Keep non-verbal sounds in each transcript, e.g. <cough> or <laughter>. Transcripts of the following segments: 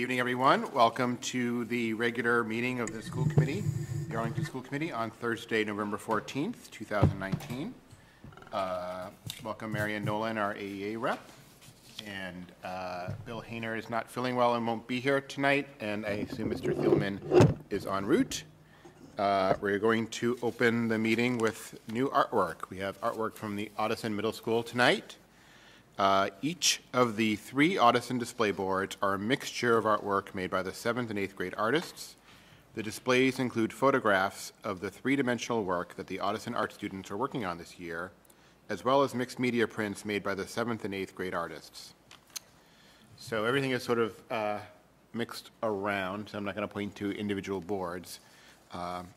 Good evening, everyone. Welcome to the regular meeting of the school committee, the Arlington School Committee, on Thursday, November 14th, 2019. Uh, Welcome Marion Nolan, our AEA rep. And uh, Bill Hayner is not feeling well and won't be here tonight, and I assume Mr. Thielman is en route. Uh, We're going to open the meeting with new artwork. We have artwork from the Ottoson Middle School tonight. Uh, Each of the three Ottoson display boards are a mixture of artwork made by the seventh and eighth grade artists. The displays include photographs of the three-dimensional work that the Ottoson art students are working on this year, as well as mixed media prints made by the seventh and eighth grade artists. So everything is sort of uh, mixed around, so I'm not going to point to individual boards. Um,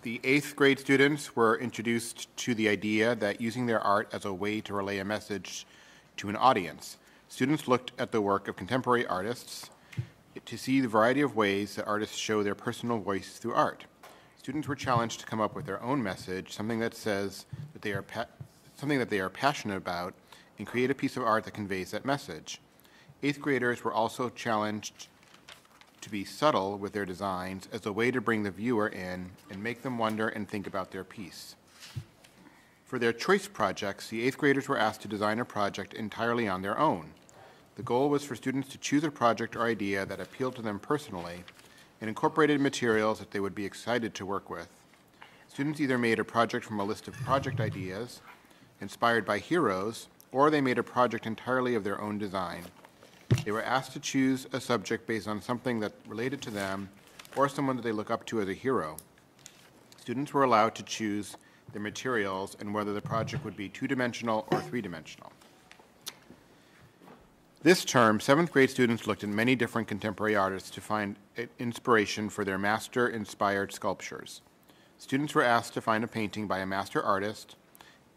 The eighth grade students were introduced to the idea that using their art as a way to relay a message to an audience. Students looked at the work of contemporary artists to see the variety of ways that artists show their personal voice through art. Students were challenged to come up with their own message, something that says that they are something that they are passionate about, and create a piece of art that conveys that message. Eighth graders were also challenged to be subtle with their designs as a way to bring the viewer in and make them wonder and think about their piece. For their choice projects, the eighth graders were asked to design a project entirely on their own. The goal was for students to choose a project or idea that appealed to them personally and incorporated materials that they would be excited to work with. Students either made a project from a list of project ideas inspired by heroes, or they made a project entirely of their own design. They were asked to choose a subject based on something that related to them or someone that they look up to as a hero. Students were allowed to choose their materials and whether the project would be two-dimensional or three-dimensional. This term, seventh grade students looked at many different contemporary artists to find inspiration for their master-inspired sculptures. Students were asked to find a painting by a master artist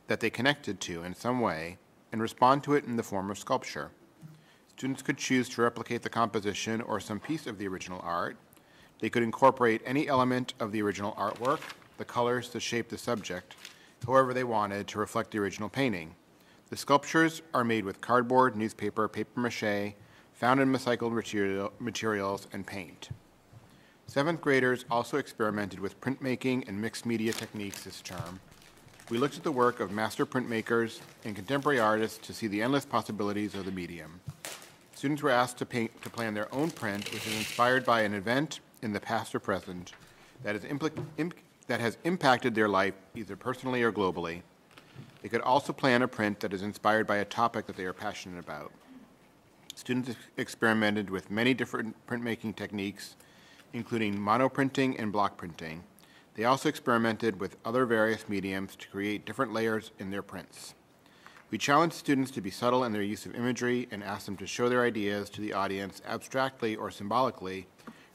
that they connected to in some way and respond to it in the form of sculpture. Students could choose to replicate the composition or some piece of the original art. They could incorporate any element of the original artwork, the colors, the shape, the subject, however they wanted to reflect the original painting. The sculptures are made with cardboard, newspaper, paper mache, found in recycled material, materials, and paint. Seventh graders also experimented with printmaking and mixed media techniques this term. We looked at the work of master printmakers and contemporary artists to see the endless possibilities of the medium. Students were asked to paint to plan their own print, which is inspired by an event in the past or present that, is impli- imp- that has impacted their life either personally or globally. They could also plan a print that is inspired by a topic that they are passionate about. Students experimented with many different printmaking techniques, including monoprinting and block printing. They also experimented with other various mediums to create different layers in their prints. We challenged students to be subtle in their use of imagery and asked them to show their ideas to the audience abstractly or symbolically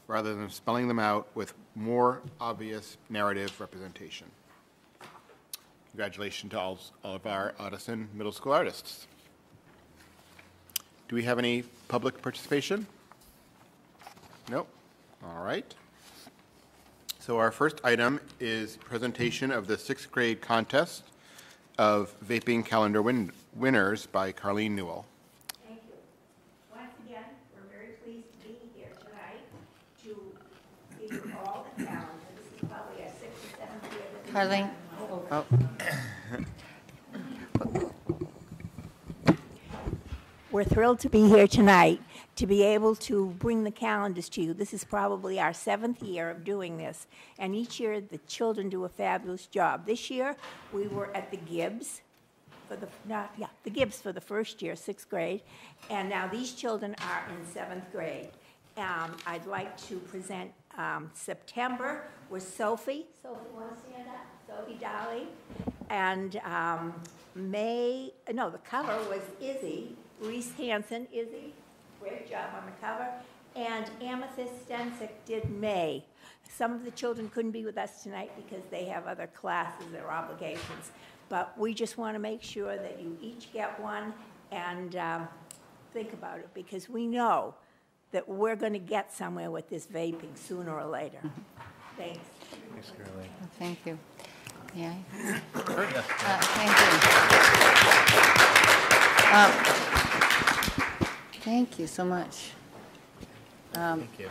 rather than spelling them out with more obvious narrative representation. Congratulations to all, all of our Ottoson Middle School artists. Do we have any public participation? Nope. All right. So our first item is presentation of the sixth grade contest of vaping calendar win- winners by Carlene Newell. Thank you. Once again, we're very pleased to be here tonight to give you all the calendar. This is probably our sixth or Oh, We're thrilled to be here tonight, to be able to bring the calendars to you. This is probably our seventh year of doing this, and each year the children do a fabulous job. This year, we were at the Gibbs for the, yeah, the Gibbs for the first year, sixth grade, and now these children are in seventh grade. Um, I'd like to present um, September was Sophie. Sophie, want to stand up? Sophie Dolly. And um, May, no, the cover was Izzy, Reese Hansen, Izzy, great job on the cover. And Amethyst Stensick did May. Some of the children couldn't be with us tonight because they have other classes or obligations. But we just want to make sure that you each get one and um, think about it, because we know that we're going to get somewhere with this vaping sooner or later. Thanks. Thank you. Yeah. Uh, Thank you. Uh, Thank you so much. Thank you.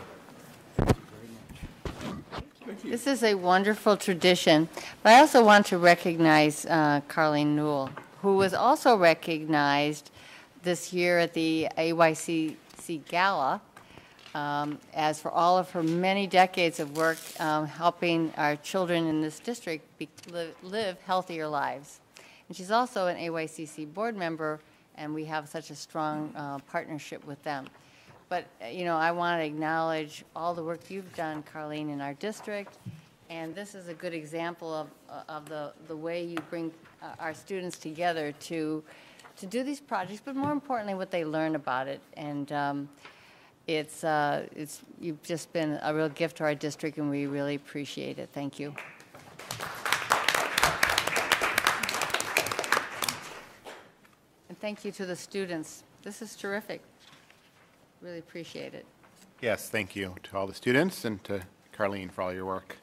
This is a wonderful tradition, but I also want to recognize uh, Carleen Newell, who was also recognized this year at the AYCC Gala um, as for all of her many decades of work um, helping our children in this district be- li- live healthier lives. And she's also an AYCC board member, and we have such a strong uh, partnership with them. But, uh, you know, I want to acknowledge all the work you've done, Carleen, in our district, and this is a good example of, uh, of the, the way you bring uh, our students together to, to do these projects, but more importantly, what they learn about it. And um, it's, uh, it's, you've just been a real gift to our district, and we really appreciate it. Thank you. And thank you to the students. This is terrific. Really appreciate it. Yes, thank you to all the students and to Carleen for all your work.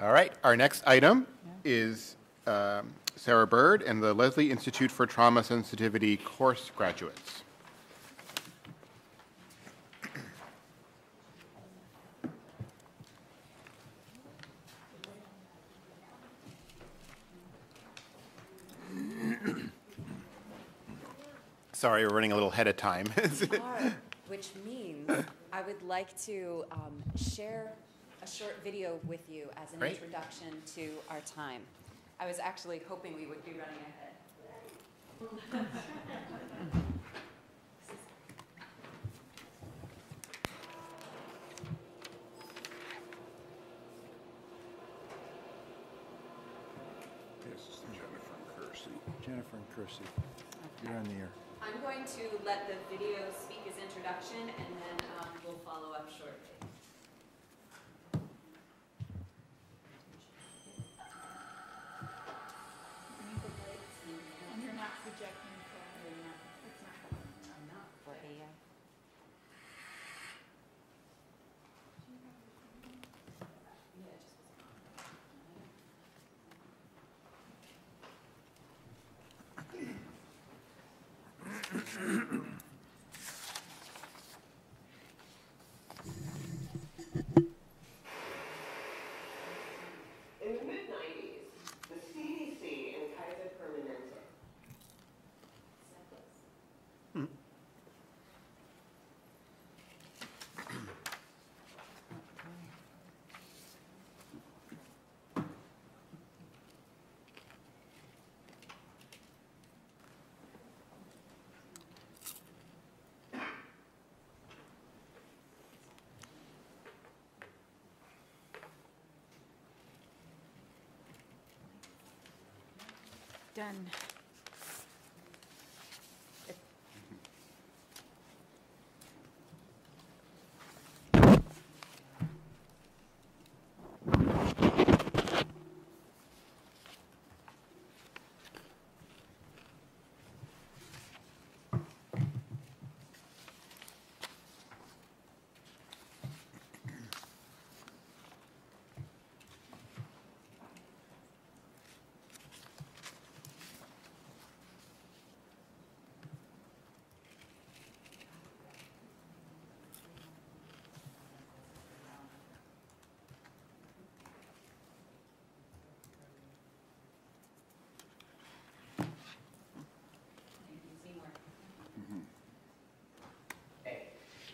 All right, our next item is um, Sarah Bird and the Lesley Institute for Trauma Sensitivity course graduates. <coughs> Sorry, we're running a little ahead of time. <laughs> are, which means I would like to um, share a short video with you as an Great. introduction to our time. I was actually hoping we would be running ahead. This is Jennifer and Kersey. Jennifer and Kersey, you're on the air. I'm going to let the video speak as introduction, and then um, we'll follow up shortly. Done.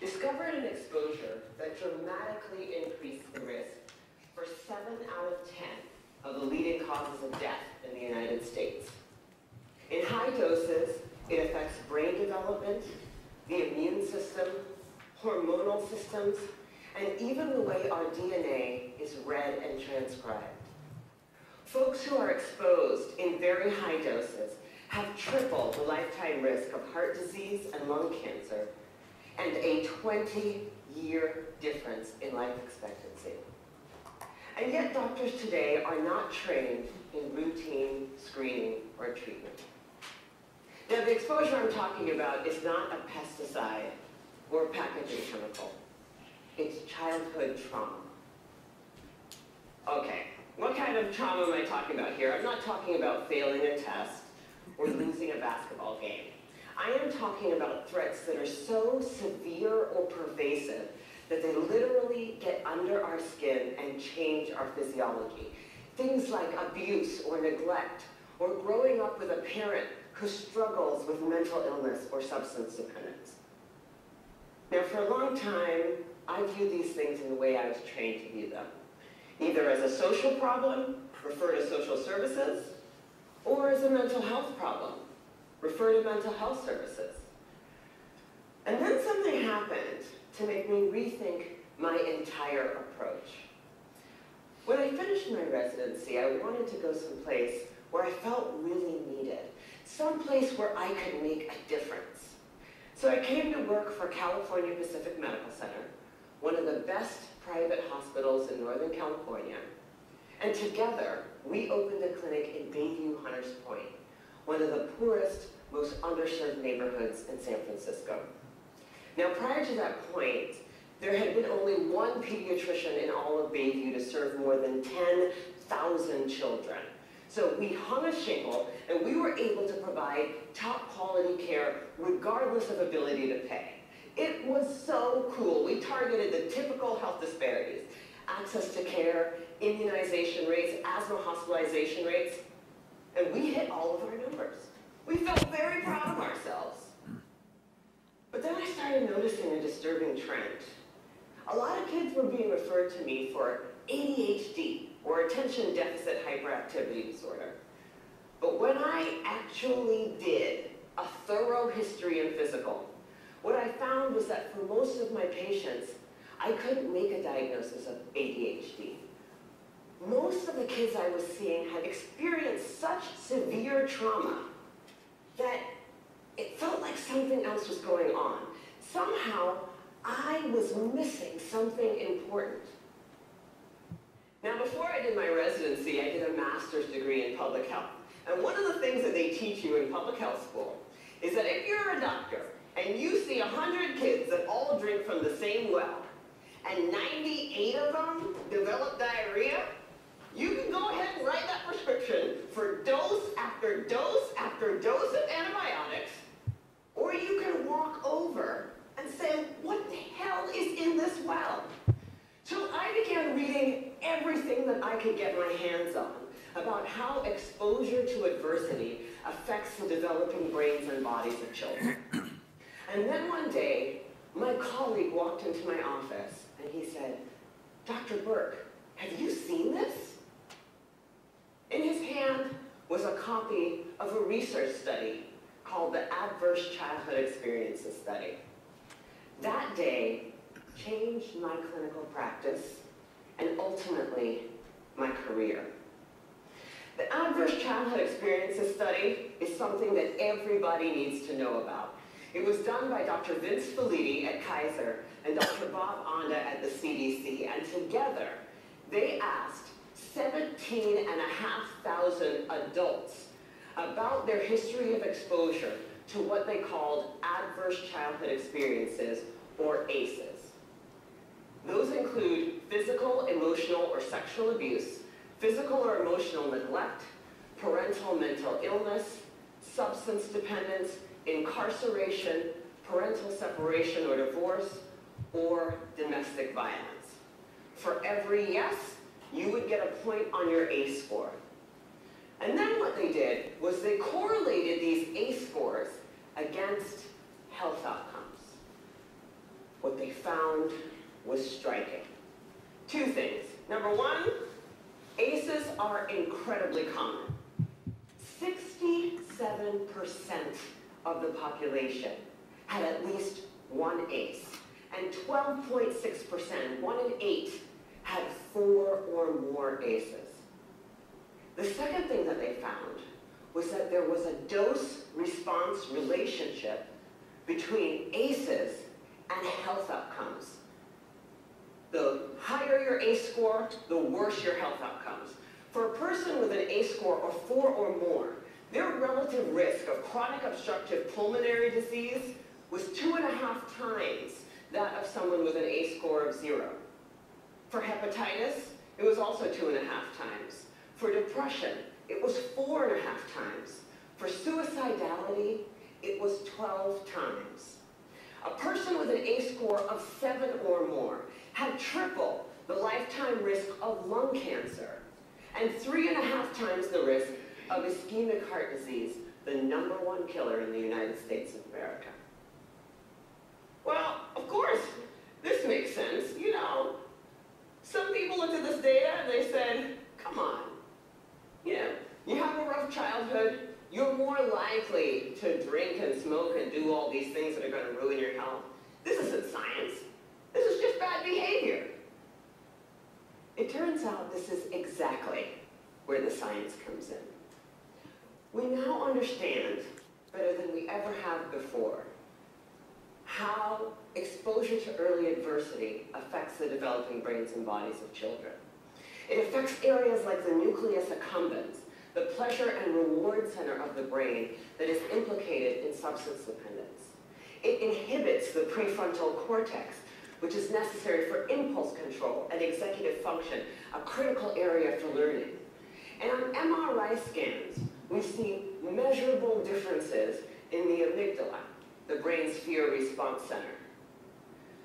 Discovered an exposure that dramatically increased the risk for seven out of 10 of the leading causes of death in the United States. In high doses, it affects brain development, the immune system, hormonal systems, and even the way our DNA is read and transcribed. Folks who are exposed in very high doses have triple the lifetime risk of heart disease and lung cancer and a 20-year difference in life expectancy. And yet doctors today are not trained in routine screening or treatment. Now the exposure I'm talking about is not a pesticide or packaging chemical. It's childhood trauma. Okay, what kind of trauma am I talking about here? I'm not talking about failing a test or losing a basketball game. I am talking about threats that are so severe or pervasive that they literally get under our skin and change our physiology. Things like abuse or neglect, or growing up with a parent who struggles with mental illness or substance dependence. Now, for a long time, I viewed these things in the way I was trained to view them. Either as a social problem, refer to social services, or as a mental health problem, refer to mental health services. And then something happened to make me rethink my entire approach. When I finished my residency, I wanted to go someplace where I felt really needed, someplace where I could make a difference. So I came to work for California Pacific Medical Center, one of the best private hospitals in Northern California. And together, we opened a clinic in Bayview Hunters Point, one of the poorest, most underserved neighborhoods in San Francisco. Now, prior to that point, there had been only one pediatrician in all of Bayview to serve more than 10,000 children. So we hung a shingle and we were able to provide top quality care regardless of ability to pay. It was so cool. We targeted the typical health disparities, access to care, immunization rates, asthma hospitalization rates, and we hit all of our numbers. We felt very proud of ourselves. But then I started noticing a disturbing trend. A lot of kids were being referred to me for ADHD, or attention deficit hyperactivity disorder. But when I actually did a thorough history and physical, what I found was that for most of my patients, I couldn't make a diagnosis of ADHD. Most of the kids I was seeing had experienced such severe trauma that it felt like something else was going on. Somehow, I was missing something important. Now, before I did my residency, I did a master's degree in public health. And one of the things that they teach you in public health school is that if you're a doctor and you see 100 kids that all drink from the same well, and 98 of them develop diarrhea, you can go ahead and write that prescription for dose after dose after dose of antibiotics, or you can walk over and say, what the hell is in this well? So I began reading everything that I could get my hands on about how exposure to adversity affects the developing brains and bodies of children. And then one day, my colleague walked into my office and he said, Dr. Burke, have you seen this? In his hand was a copy of a research study called the Adverse Childhood Experiences Study. That day changed my clinical practice and ultimately my career. The Adverse Childhood Experiences Study is something that everybody needs to know about. It was done by Dr. Vince Felitti at Kaiser and Dr. Bob Anda at the CDC, and together they asked 17 and a half thousand adults about their history of exposure to what they called adverse childhood experiences, or ACEs. Those include physical, emotional, or sexual abuse, physical or emotional neglect, parental mental illness, substance dependence, incarceration, parental separation or divorce, or domestic violence. For every yes, you would get a point on your ACE score. And then what they did was they correlated these ACE scores against health outcomes. What they found was striking. Two things. Number one, ACEs are incredibly common. 67% of the population had at least one ACE, and 12.6%, one in eight, had four or more ACEs. The second thing that they found was that there was a dose-response relationship between ACEs and health outcomes. The higher your ACE score, the worse your health outcomes. For a person with an ACE score of four or more, their relative risk of chronic obstructive pulmonary disease was two and a half times that of someone with an ACE score of zero. For hepatitis, it was also two and a half times. For depression, it was four and a half times. For suicidality, it was 12 times. A person with an ACE score of 7 or more had triple the lifetime risk of lung cancer and three and a half times the risk of ischemic heart disease, the number one killer in the United States of America. Well, of course, this makes sense. You know, some people looked at this data and they said, come on, you know, you have a rough childhood, you're more likely to drink and smoke and do all these things that are going to ruin your health. This isn't science. This is just bad behavior. It turns out this is exactly where the science comes in. We now understand, better than we ever have before, how exposure to early adversity affects the developing brains and bodies of children. It affects areas like the nucleus accumbens, the pleasure and reward center of the brain that is implicated in substance dependence. It inhibits the prefrontal cortex, which is necessary for impulse control and executive function, a critical area for learning. And on MRI scans, we see measurable differences in the amygdala, the brain's fear response center.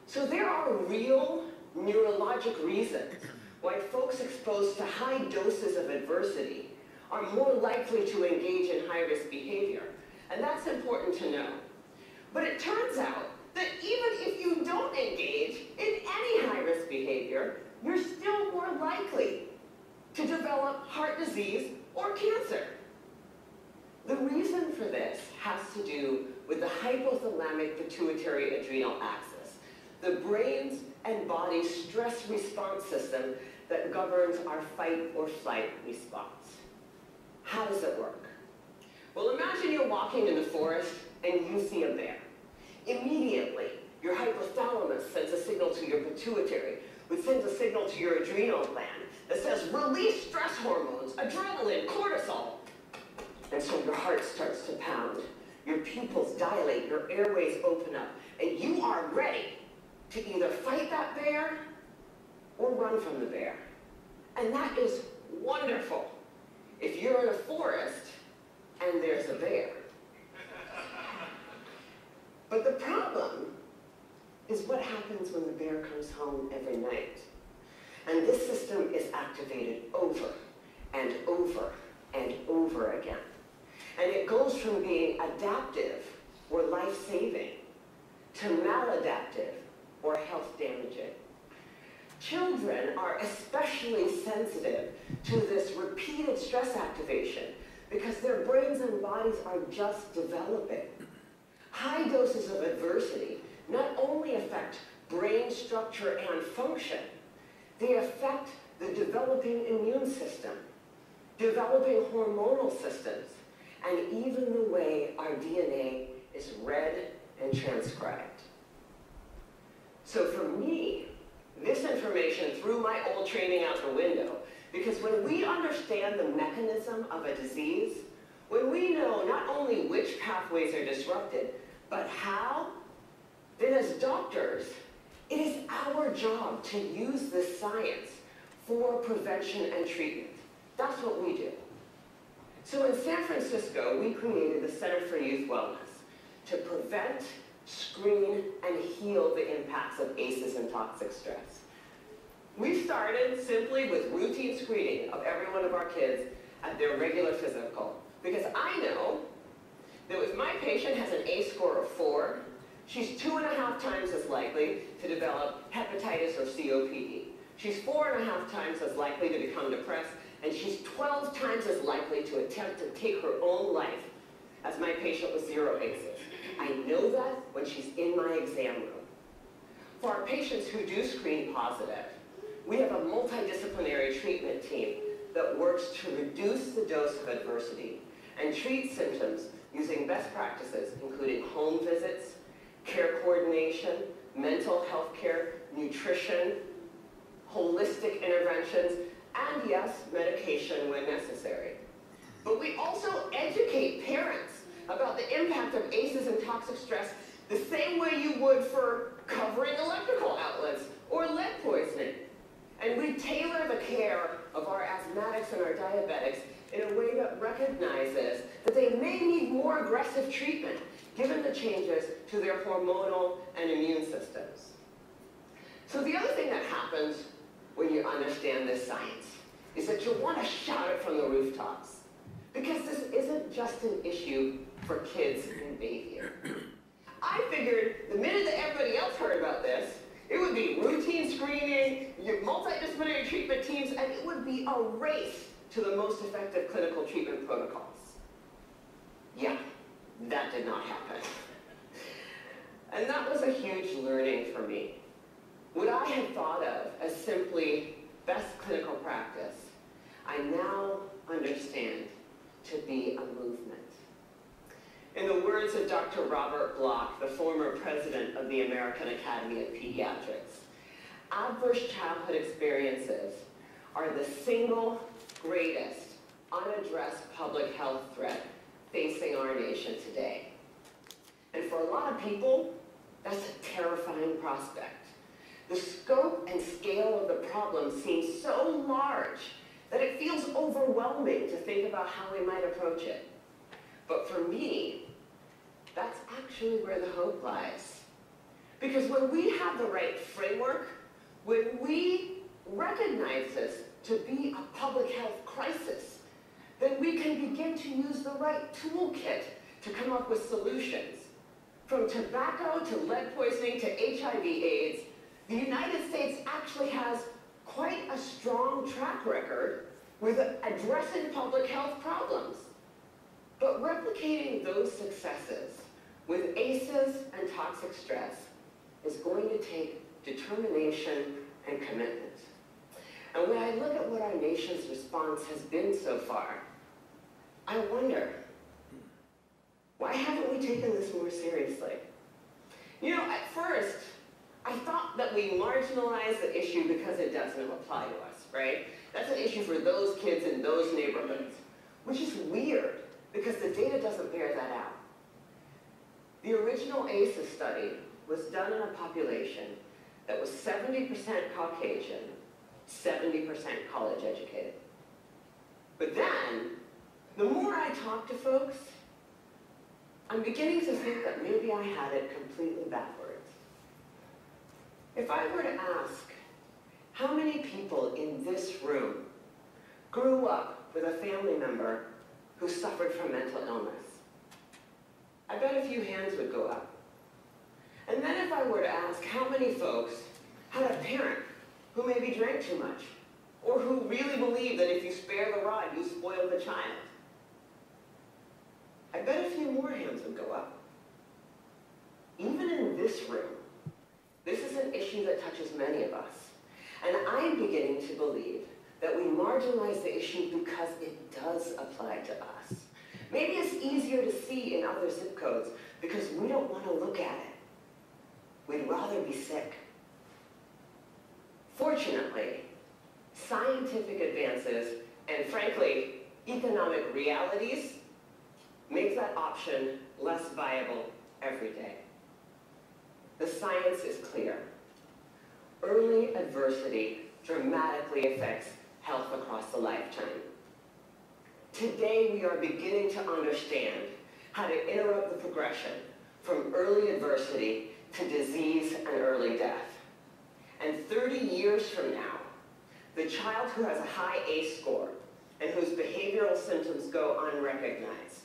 So there are real neurologic reasons why folks exposed to high doses of adversity are more likely to engage in high-risk behavior. And that's important to know. But it turns out that even if you don't engage in any high-risk behavior, you're still more likely to develop heart disease or cancer. The reason for this has to do with the hypothalamic pituitary adrenal axis, the brain's and body's stress response system that governs our fight or flight response. How does it work? Well, imagine you're walking in the forest and you see a bear. Immediately, your hypothalamus sends a signal to your pituitary, which sends a signal to your adrenal gland that says, release stress hormones, adrenaline, cortisol. And so your heart starts to pound, your pupils dilate, your airways open up, and you are ready to either fight that bear or run from the bear. And that is wonderful if you're in a forest and there's a bear. <laughs> But the problem is what happens when the bear comes home every night. And this system is activated over and over and over again. And it goes from being adaptive or life-saving to maladaptive or health damaging. Children are especially sensitive to this repeated stress activation because their brains and bodies are just developing. High doses of adversity not only affect brain structure and function, they affect the developing immune system, developing hormonal systems, and even the way our DNA is read and transcribed. So for me, this information threw my old training out the window because when we understand the mechanism of a disease, when we know not only which pathways are disrupted, but how, then as doctors, it is our job to use this science for prevention and treatment. That's what we do. So in San Francisco, we created the Center for Youth Wellness to prevent, screen, and heal the impacts of ACEs and toxic stress. We started simply with routine screening of every one of our kids at their regular physical. Because I know that if my patient has an ACE score of four, she's two and a half times as likely to develop hepatitis or COPD. She's four and a half times as likely to become depressed, and she's 12 times as likely to attempt to take her own life as my patient with zero ACEs. I know that when she's in my exam room. For our patients who do screen positive, we have a multidisciplinary treatment team that works to reduce the dose of adversity and treat symptoms using best practices, including home visits, care coordination, mental health care, nutrition, holistic interventions, and yes, medication when necessary. But we also educate parents about the impact of ACEs and toxic stress the same way you would for covering electrical outlets or lead poisoning. And we tailor the care of our asthmatics and our diabetics in a way that recognizes that they may need more aggressive treatment given the changes to their hormonal and immune systems. So the other thing that happens when you understand this science is that you want to shout it from the rooftops. Because this isn't just an issue for kids in Bayview. I figured the minute that everybody else heard about this, it would be routine screening, multidisciplinary treatment teams, and it would be a race to the most effective clinical treatment protocols. Yeah, that did not happen. And that was a huge learning for me. What I had thought of as simply best clinical practice, I now understand to be a movement. In the words of Dr. Robert Block, the former president of the American Academy of Pediatrics, adverse childhood experiences are the single greatest unaddressed public health threat facing our nation today. And for a lot of people, that's a terrifying prospect. The scope and scale of the problem seems so large that it feels overwhelming to think about how we might approach it. But for me, that's actually where the hope lies. Because when we have the right framework, when we recognize this to be a public health crisis, then we can begin to use the right toolkit to come up with solutions. From tobacco to lead poisoning to HIV AIDS, the United States actually has quite a strong track record with addressing public health problems. But replicating those successes with ACEs and toxic stress is going to take determination and commitment. And when I look at what our nation's response has been so far, I wonder, why haven't we taken this more seriously? You know, at first, I thought that we marginalized the issue because it doesn't apply to us, right? That's an issue for those kids in those neighborhoods, which is weird because the data doesn't bear that out. The original ACEs study was done in a population that was 70% Caucasian, 70% college educated. But then, the more I talk to folks, I'm beginning to think that maybe I had it completely backwards. If I were to ask, how many people in this room grew up with a family member who suffered from mental illness? I bet a few hands would go up. And then if I were to ask how many folks had a parent who maybe drank too much, or who really believed that if you spare the rod, you spoil the child, I bet a few more hands would go up. Even in this room, this is an issue that touches many of us. And I'm beginning to believe that we marginalize the issue because it does apply to us. Maybe it's easier to see in other zip codes because we don't want to look at it. We'd rather be sick. Fortunately, scientific advances and frankly, economic realities make that option less viable every day. The science is clear. Early adversity dramatically affects health across the lifetime. Today, we are beginning to understand how to interrupt the progression from early adversity to disease and early death. And 30 years from now, the child who has a high ACE score and whose behavioral symptoms go unrecognized,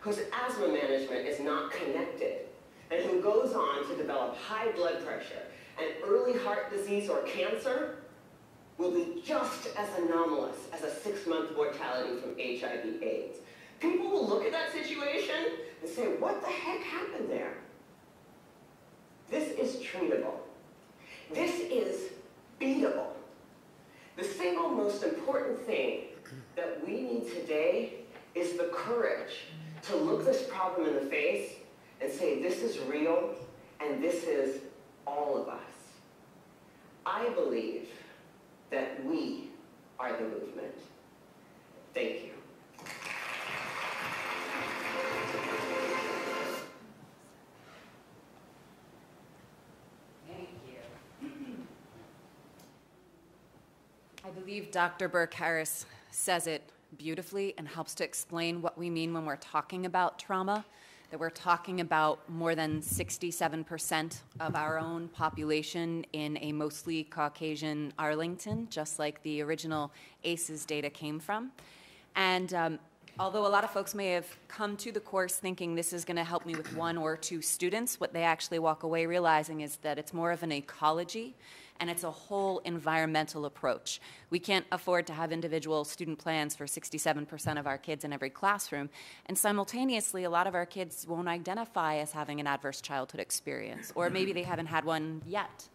whose asthma management is not connected, and who goes on to develop high blood pressure and early heart disease or cancer will be just as anomalous as a six-month mortality from HIV AIDS. People will look at that situation and say, what the heck happened there? This is treatable. This is beatable. The single most important thing that we need today is the courage to look this problem in the face and say, this is real and this is all of us. I believe that we are the movement. Thank you. Thank you. I believe Dr. Burke Harris says it beautifully and helps to explain what we mean when we're talking about trauma. That we're talking about more than 67% of our own population in a mostly Caucasian Arlington, just like the original ACEs data came from. And um, although a lot of folks may have come to the course thinking this is going to help me with one or two students, what they actually walk away realizing is that it's more of an ecology and it's a whole environmental approach. We can't afford to have individual student plans for 67% of our kids in every classroom, and simultaneously, a lot of our kids won't identify as having an adverse childhood experience, or maybe they haven't had one yet.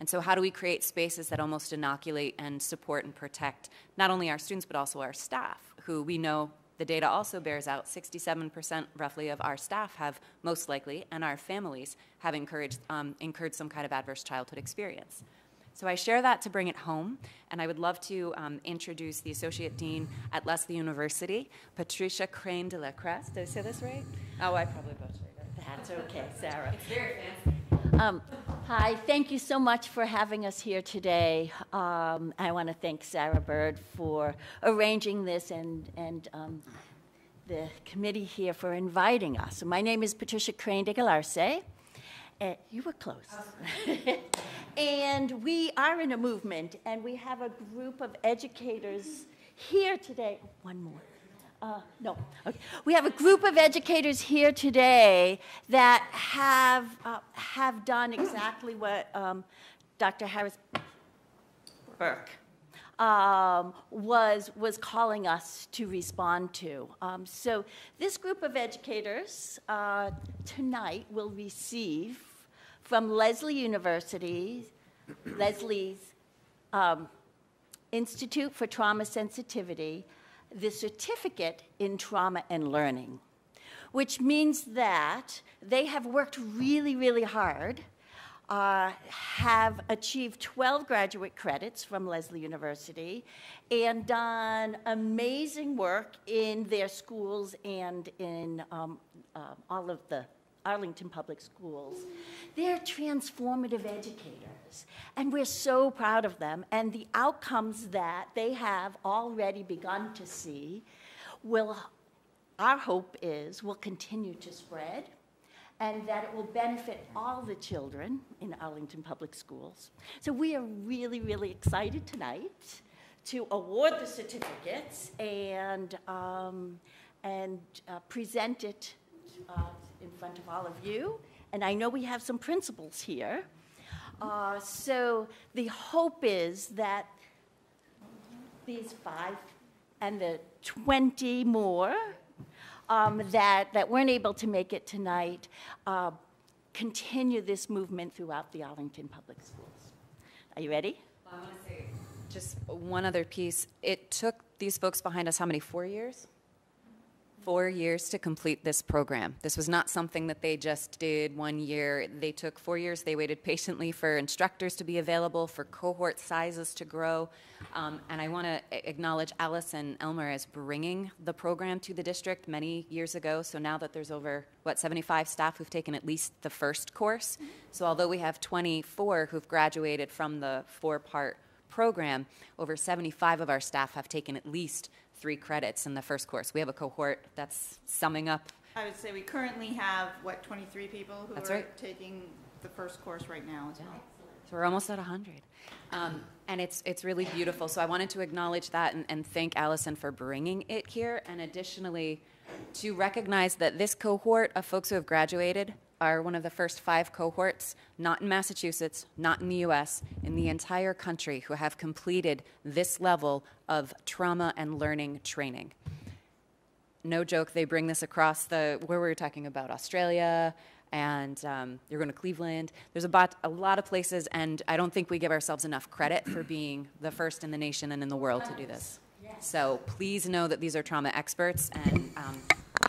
And so, how do we create spaces that almost inoculate and support and protect not only our students but also our staff, who we know the data also bears out 67% roughly of our staff have most likely, and our families have encouraged, um, incurred some kind of adverse childhood experience. So I share that to bring it home, and I would love to um, introduce the Associate Dean at Lesley University, Patricia Crane de la Crest. Did I say this right? Oh, I probably butchered it. That's okay, Sarah. It's very fancy. Um, Hi, thank you so much for having us here today. Um, I want to thank Sarah Bird for arranging this and, and um, the committee here for inviting us. My name is Patricia Crain de Galarce. Uh, you were close. <laughs> and we are in a movement, and we have a group of educators here today. One more. Uh, no. Okay. We have a group of educators here today that have, uh, have done exactly what um, Dr. Harris Burke um, was, was calling us to respond to. Um, so this group of educators uh, tonight will receive from Lesley University, Lesley's um, Institute for Trauma Sensitivity, the certificate in trauma and learning, which means that they have worked really, really hard, uh, have achieved 12 graduate credits from Lesley University, and done amazing work in their schools and in um, uh, all of the Arlington Public Schools. They're transformative educators, and we're so proud of them. And the outcomes that they have already begun to see will, our hope is, will continue to spread and that it will benefit all the children in Arlington Public Schools. So we are really, really excited tonight to award the certificates and, um, and uh, present it uh, in front of all of you. And I know we have some principals here. Uh, so the hope is that these five and the 20 more um, that, that weren't able to make it tonight uh, continue this movement throughout the Arlington Public Schools. Are you ready? Say just one other piece. It took these folks behind us how many? Four years? Four years to complete this program. This was not something that they just did one year. They took four years. They waited patiently for instructors to be available, for cohort sizes to grow. Um, and I want to acknowledge Allison Elmer as bringing the program to the district many years ago. So now that there's over, what, 75 staff who've taken at least the first course. So although we have 24 who've graduated from the four part program, over 75 of our staff have taken at least three credits in the first course. We have a cohort that's summing up. I would say we currently have, what, 23 people who That's are right. taking the first course right now as well. So we're almost at 100. Um, and it's, it's really beautiful. So I wanted to acknowledge that and, and thank Allison for bringing it here. And additionally, to recognize that this cohort of folks who have graduated are one of the first five cohorts, not in Massachusetts, not in the US, in the entire country, who have completed this level of trauma and learning training. No joke, they bring this across the, where we were talking about, Australia, and um, you're going to Cleveland. There's about a lot of places, and I don't think we give ourselves enough credit for being the first in the nation and in the world to do this. So please know that these are trauma experts and um,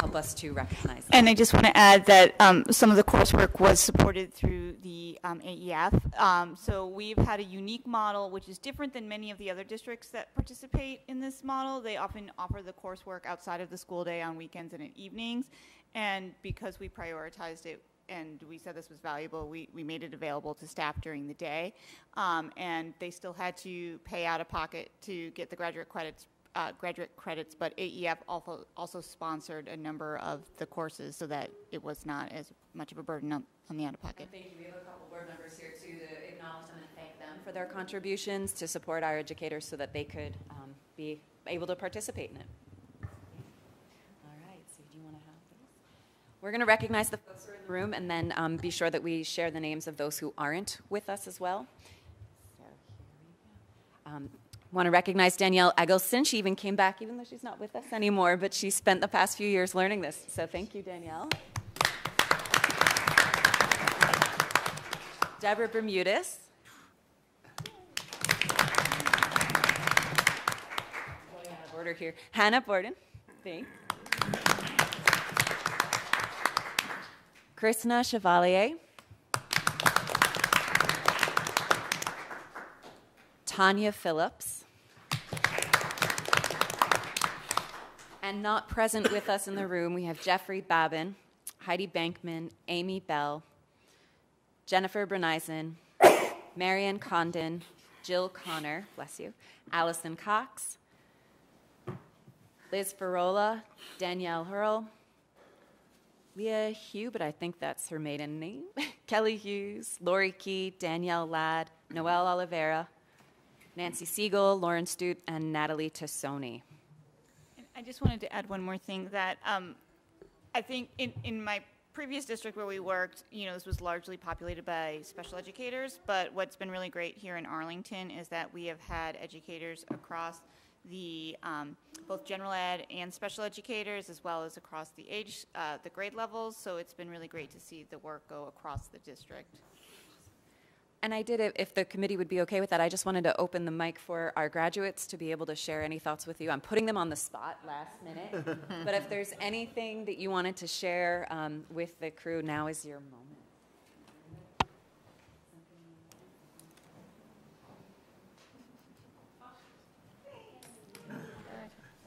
help us to recognize them. And I just want to add that um, some of the coursework was supported through the um, AEF. Um, so we've had a unique model, which is different than many of the other districts that participate in this model. They often offer the coursework outside of the school day on weekends and at evenings. And because we prioritized it and we said this was valuable, we, we made it available to staff during the day. Um, and they still had to pay out of pocket to get the graduate credits uh, graduate credits, but AEF also, also sponsored a number of the courses so that it was not as much of a burden on, on the out-of-pocket. Thank you. We have a couple board members here too to acknowledge them and thank them for their contributions to support our educators so that they could um, be able to participate in it. All right, so do you want to have those? We're going to recognize the folks who are in the room and then um, be sure that we share the names of those who aren't with us as well. So here we go. Um, Want to recognize Danielle Eggleston. She even came back, even though she's not with us anymore, but she spent the past few years learning this. So thank you, Danielle. Deborah Bermudez. Out of order here. Hannah Borden. Thanks. Krishna Chevalier. Tanya Phillips. And not present with us in the room, we have Jeffrey Babin, Heidi Bankman, Amy Bell, Jennifer Brenisen, Marian Condon, Jill Connor, bless you, Allison Cox, Liz Farola, Danielle Hurl, Leah Hugh, but I think that's her maiden name, <laughs> Kelly Hughes, Lori Key, Danielle Ladd, Noelle Oliveira, Nancy Siegel, Lauren Stute, and Natalie Tassoni. I just wanted to add one more thing that um, I think in, in my previous district where we worked, you know, this was largely populated by special educators. But what's been really great here in Arlington is that we have had educators across the um, both general ed and special educators, as well as across the age, uh, the grade levels. So it's been really great to see the work go across the district. And I did, if the committee would be okay with that, I just wanted to open the mic for our graduates to be able to share any thoughts with you. I'm putting them on the spot last minute, <laughs> but if there's anything that you wanted to share um, with the crew, now is your moment.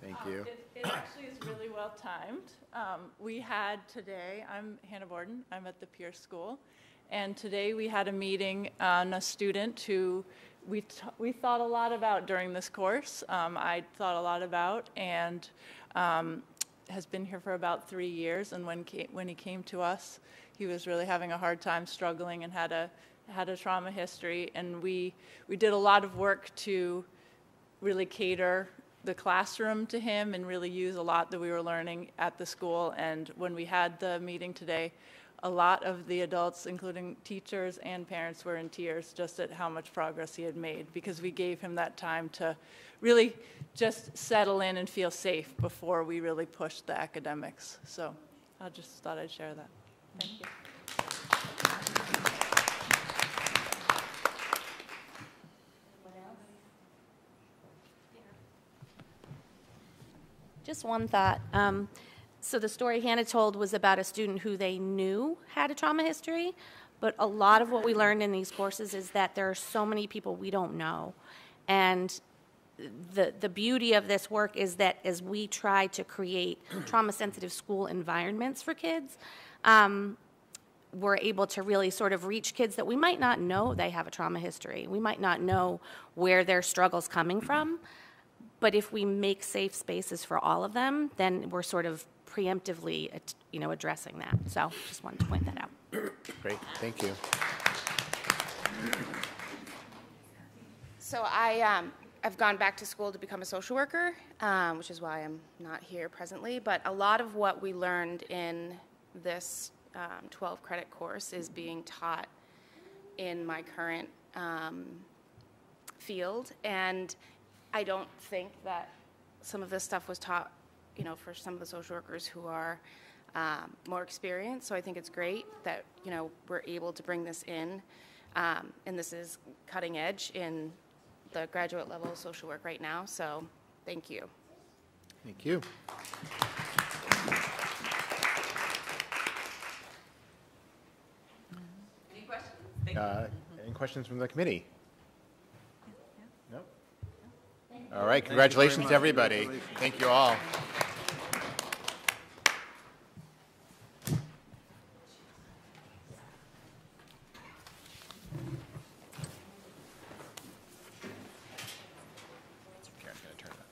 Thank you. It, it actually is really well timed. Um, we had today, I'm Hannah Borden, I'm at the Pierce School, and today we had a meeting on a student who we, we thought a lot about during this course. Um, I thought a lot about, and um, has been here for about three years. And when, when he came to us, he was really having a hard time struggling and had a, had a trauma history. And we, we did a lot of work to really cater the classroom to him and really use a lot that we were learning at the school. And when we had the meeting today, a lot of the adults, including teachers and parents, were in tears just at how much progress he had made because we gave him that time to really just settle in and feel safe before we really pushed the academics. So I just thought I'd share that. Thank you. Just one thought. Um, so the story Hannah told was about a student who they knew had a trauma history, but a lot of what we learned in these courses is that there are so many people we don't know. And the, the beauty of this work is that as we try to create <clears throat> trauma sensitive school environments for kids, um, we're able to really sort of reach kids that we might not know they have a trauma history. We might not know where their struggle's coming from. But if we make safe spaces for all of them, then we're sort of preemptively, you know, addressing that. So just wanted to point that out. Great, thank you. So I, um, I've gone back to school to become a social worker, um, which is why I'm not here presently. But a lot of what we learned in this um, 12 credit course is being taught in my current um, field, and I don't think that some of this stuff was taught, you know, for some of the social workers who are um, more experienced. So I think it's great that you know we're able to bring this in, um, and this is cutting edge in the graduate level of social work right now. So thank you. Thank you. Any questions? Uh, Any questions from the committee? No? All right, congratulations to everybody. Thank you all. Karen's gonna turn that.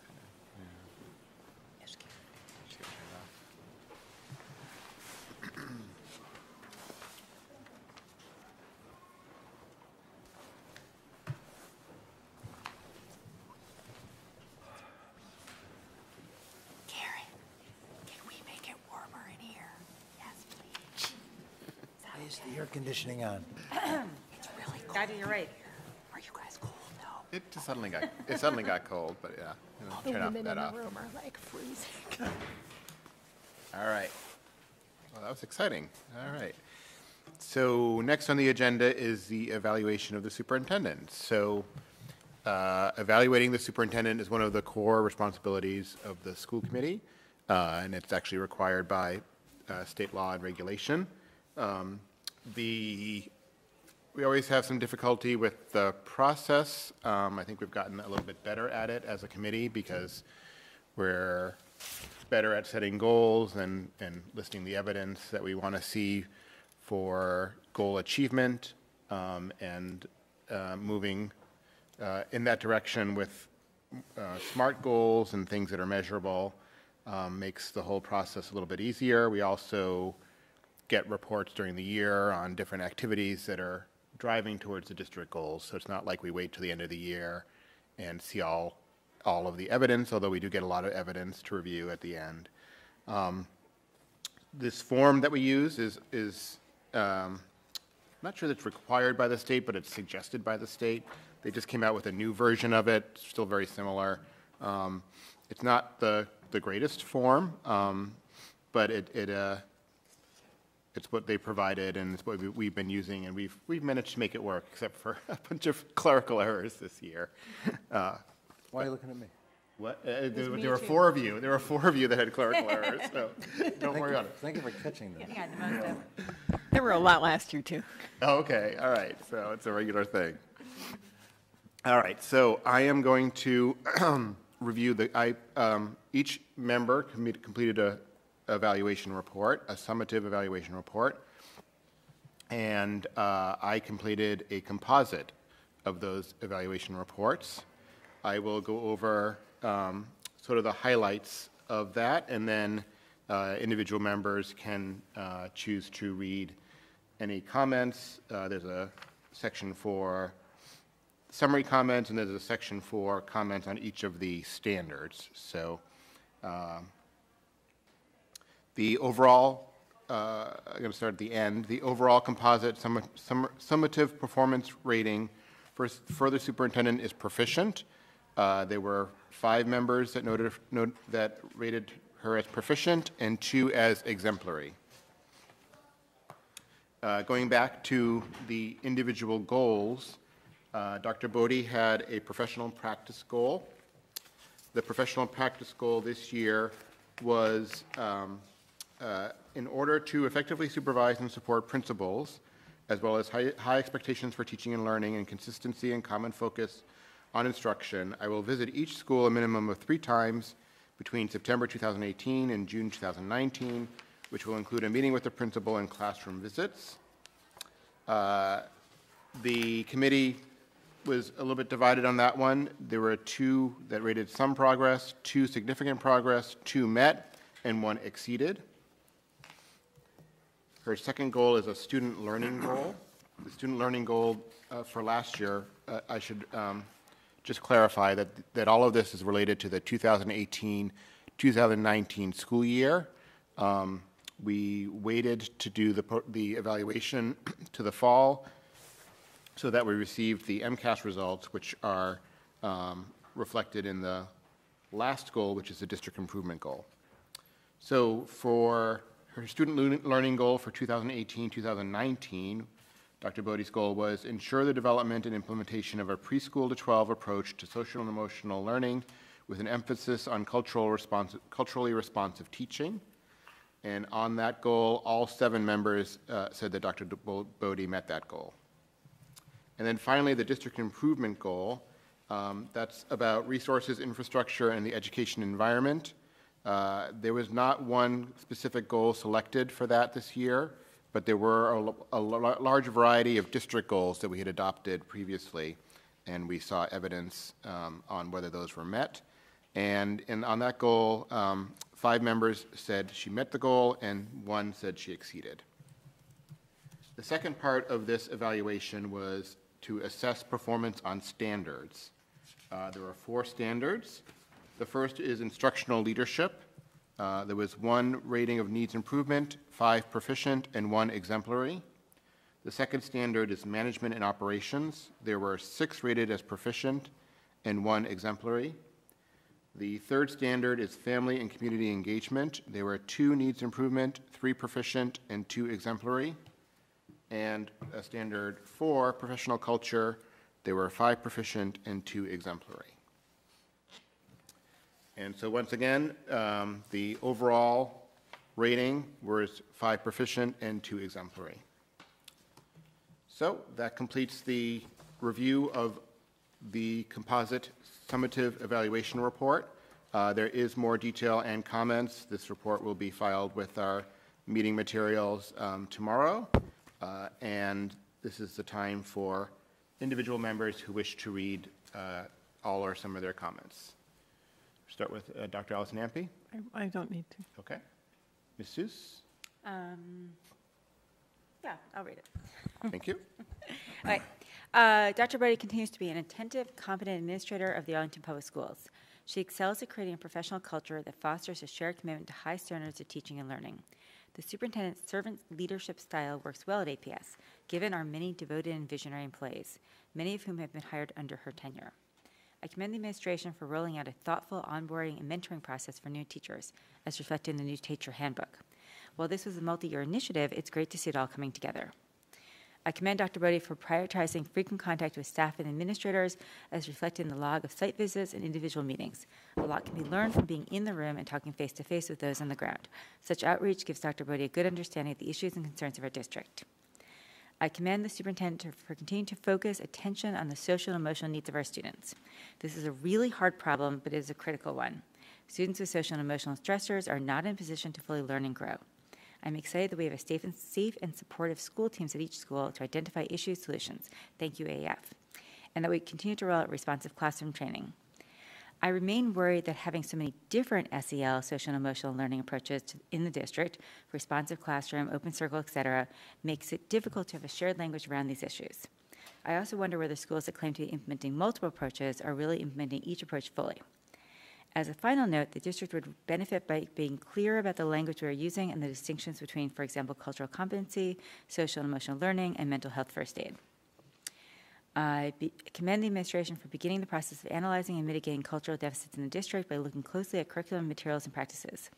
air conditioning on. Guy to your right. Are you guys cold? No. It just suddenly got, it suddenly got cold, but yeah. you know, The turn off that in the off. room are like freezing. All right. Well, that was exciting. All right. So next on the agenda is the evaluation of the superintendent. So uh, evaluating the superintendent is one of the core responsibilities of the school committee, uh, and it's actually required by uh, state law and regulation. Um, The, we always have some difficulty with the process. Um, I think we've gotten a little bit better at it as a committee because we're better at setting goals and, and listing the evidence that we want to see for goal achievement um, and uh, moving uh, in that direction with uh, smart goals and things that are measurable um, makes the whole process a little bit easier. We also get reports during the year on different activities that are driving towards the district goals. So it's not like we wait to the end of the year and see all, all of the evidence, although we do get a lot of evidence to review at the end. Um, This form that we use is, is, um, I'm not sure that's required by the state, but it's suggested by the state. They just came out with a new version of it, still very similar. Um, It's not the, the greatest form, um, but it, it, uh, it's what they provided and it's what we- we've been using, and we've, we've managed to make it work, except for <laughs> a bunch of clerical errors this year. Uh, Why are you looking at me? What, uh, there me there were too. four of you, there were four of you that had clerical <laughs> errors, so don't Thank worry you- about it. Thank you for catching that. Yeah, the most of. There were a lot last year, too. Oh, Okay, all right, so it's a regular thing. All right, so I am going to <clears throat> review the, I, um, each member commi- completed a evaluation report, a summative evaluation report, and uh, I completed a composite of those evaluation reports. I will go over um, sort of the highlights of that, and then uh, individual members can uh, choose to read any comments. Uh, There's a section for summary comments, and there's a section for comments on each of the standards. So um, the overall, uh, I'm going to start at the end, the overall composite summa- summa- summative performance rating for the superintendent is proficient. Uh, There were five members that noted, note- that rated her as proficient and two as exemplary. Uh, Going back to the individual goals, uh, Dr. Bodie had a professional practice goal. The professional practice goal this year was, um, uh, in order to effectively supervise and support principals, as well as high high expectations for teaching and learning and consistency and common focus on instruction, I will visit each school a minimum of three times between September 2018 and June 2019, which will include a meeting with the principal and classroom visits. Uh, The committee was a little bit divided on that one. There were two that rated some progress, two significant progress, two met, and one exceeded. Her second goal is a student learning goal. The student learning goal uh, for last year, uh, I should um, just clarify that, that all of this is related to the 2018-2019 school year. Um, We waited to do the, the evaluation <clears throat> to the fall so that we received the MCAS results, which are um, reflected in the last goal, which is the district improvement goal. So for her student learning- goal for 2018, 2019, Dr. Bodie's goal was ensure the development and implementation of a preschool to 12 approach to social and emotional learning with an emphasis on cultural responsive, culturally responsive teaching. And on that goal, all seven members uh, said that Dr. Bodie met that goal. And then finally, the district improvement goal, um, that's about resources, infrastructure, and the education environment. Uh, There was not one specific goal selected for that this year, but there were a large variety of district goals that we had adopted previously, and we saw evidence um, on whether those were met. And, on that goal, um, five members said she met the goal, and one said she exceeded. The second part of this evaluation was to assess performance on standards. Uh, There are four standards. The first is instructional leadership. Uh, There was one rating of needs improvement, five proficient, and one exemplary. The second standard is management and operations. There were six rated as proficient and one exemplary. The third standard is family and community engagement. There were two needs improvement, three proficient, and two exemplary. And a standard four, professional culture, there were five proficient and two exemplary. And so once again, um, the overall rating was five proficient and two exemplary. So that completes the review of the composite summative evaluation report. Uh, There is more detail and comments. This report will be filed with our meeting materials um, tomorrow. Uh, And this is the time for individual members who wish to read uh, all or some of their comments. Start with uh, Dr. Allison Ampe. I, I don't need to. Okay. Ms. Seuss? Um, Yeah, I'll read it. Thank you. <laughs> All right. Uh, Dr. Bodie continues to be an attentive, competent administrator of the Arlington Public Schools. She excels at creating a professional culture that fosters a shared commitment to high standards of teaching and learning. The superintendent's servant leadership style works well at APS, given our many devoted and visionary employees, many of whom have been hired under her tenure. I commend the administration for rolling out a thoughtful onboarding and mentoring process for new teachers, as reflected in the new teacher handbook. While this was a multi-year initiative, it's great to see it all coming together. I commend Dr. Bodie for prioritizing frequent contact with staff and administrators as reflected in the log of site visits and individual meetings. A lot can be learned from being in the room and talking face to face with those on the ground. Such outreach gives Dr. Bodie a good understanding of the issues and concerns of our district. I commend the superintendent for continuing to focus attention on the social and emotional needs of our students. This is a really hard problem, but it is a critical one. Students with social and emotional stressors are not in a position to fully learn and grow. I'm excited that we have a safe and, safe and supportive school teams at each school to identify issue solutions. Thank you, AAF. And that we continue to roll out responsive classroom training. I remain worried that having so many different SEL, social and emotional learning approaches to, in the district, responsive classroom, open circle, et cetera, makes it difficult to have a shared language around these issues. I also wonder whether schools that claim to be implementing multiple approaches are really implementing each approach fully. As a final note, the district would benefit by being clear about the language we are using and the distinctions between, for example, cultural competency, social and emotional learning, and mental health first aid. I be- commend the administration for beginning the process of analyzing and mitigating cultural deficits in the district by looking closely at curriculum materials and practices.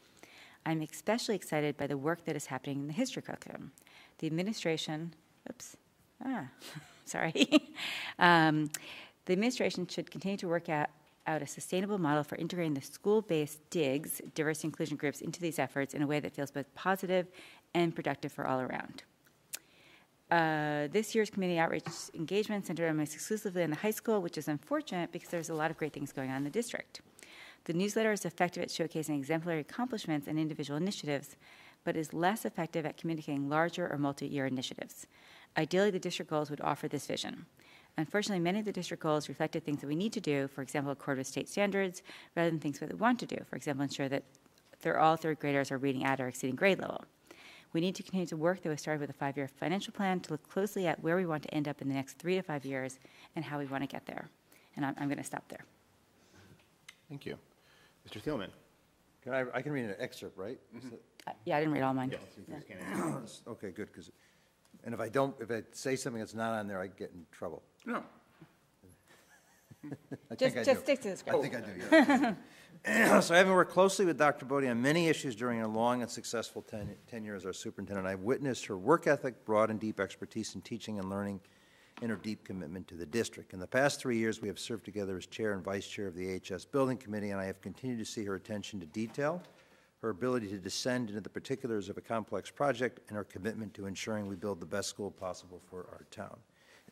I'm especially excited by the work that is happening in the history curriculum. The administration, oops, ah, <laughs> sorry. <laughs> um, the administration should continue to work out, out a sustainable model for integrating the school-based DIGs, diversity inclusion groups, into these efforts in a way that feels both positive and productive for all around. Uh, this year's community outreach engagement centered almost exclusively on the high school, which is unfortunate because there's a lot of great things going on in the district. The newsletter is effective at showcasing exemplary accomplishments and individual initiatives, but is less effective at communicating larger or multi-year initiatives. Ideally, the district goals would offer this vision. Unfortunately, many of the district goals reflected things that we need to do, for example, accord with state standards, rather than things that we want to do, for example, ensure that all third graders are reading at or exceeding grade level. We need to continue to work that was started with a five-year financial plan to look closely at where we want to end up in the next three to five years and how we want to get there. And I'm, I'm going to stop there. Thank you. Mr. Thielman? Can I, I can read an excerpt, right? Is it- Uh, Yeah, I didn't read all mine. Yes, you can scan it. Okay, good, because, and if I don't, if I say something that's not on there, I get in trouble. No. <laughs> I Just- think I just do. stick to the script. I think I do, yeah. <laughs> <clears throat> So having worked closely with Dr. Bodie on many issues during her long and successful ten- tenure as our superintendent, I've witnessed her work ethic, broad and deep expertise in teaching and learning, and her deep commitment to the district. In the past three years, we have served together as chair and vice chair of the AHS Building Committee, and I have continued to see her attention to detail, her ability to descend into the particulars of a complex project, and her commitment to ensuring we build the best school possible for our town.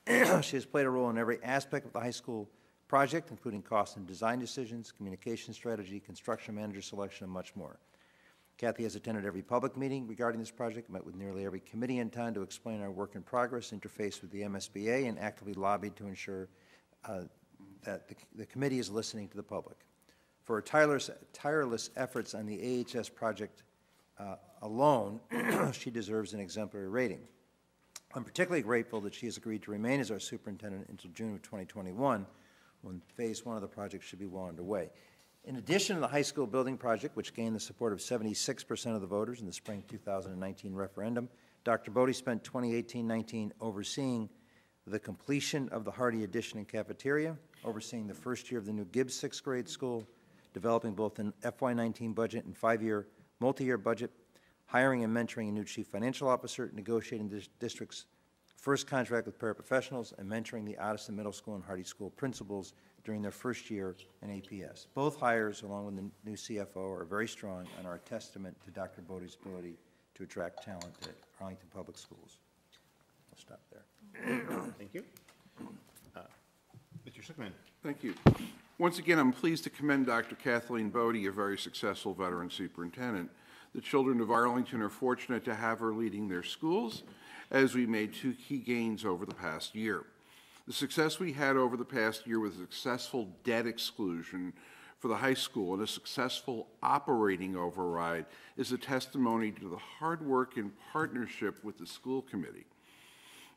<clears throat> She has played a role in every aspect of the high school project, including cost and design decisions, communication strategy, construction manager selection, and much more. Kathy has attended every public meeting regarding this project, met with nearly every committee in town to explain our work in progress, interfaced with the MSBA, and actively lobbied to ensure uh, that the, the committee is listening to the public. For her tireless, tireless efforts on the AHS project uh, alone, <clears throat> she deserves an exemplary rating. I'm particularly grateful that she has agreed to remain as our superintendent until June of 2021, when phase one of the project should be well underway. In addition to the high school building project, which gained the support of 76% of the voters in the spring 2019 referendum, Dr. Bodie spent 2018-19 overseeing the completion of the Hardy Addition and Cafeteria, overseeing the first year of the new Gibbs sixth grade school, developing both an FY19 budget and five-year, multi-year budget, hiring and mentoring a new chief financial officer, negotiating the district's first contract with paraprofessionals, and mentoring the Ottoson Middle School and Hardy School principals during their first year in APS. Both hires, along with the new CFO, are very strong and are a testament to Dr. Bodie's ability to attract talent at Arlington Public Schools. I'll stop there. Thank you. Uh, Mr. Schlichtman. Thank you. Once again, I'm pleased to commend Dr. Kathleen Bodie, a very successful veteran superintendent. The children of Arlington are fortunate to have her leading their schools as we made two key gains over the past year. The success we had over the past year with successful debt exclusion for the high school and a successful operating override is a testimony to the hard work and partnership with the school committee.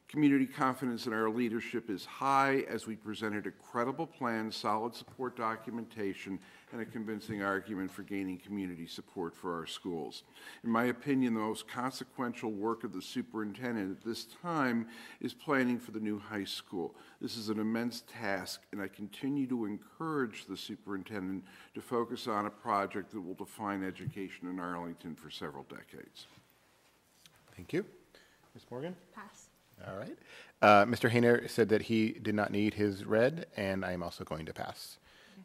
Community confidence in our leadership is high as we presented a credible plan, solid support documentation, and a convincing argument for gaining community support for our schools. In my opinion, the most consequential work of the superintendent at this time is planning for the new high school. This is an immense task, and I continue to encourage the superintendent to focus on a project that will define education in Arlington for several decades. Thank you. Ms. Morgan? Pass. All right. Uh, Mr. Hayner said that he did not need his red, and I am also going to pass.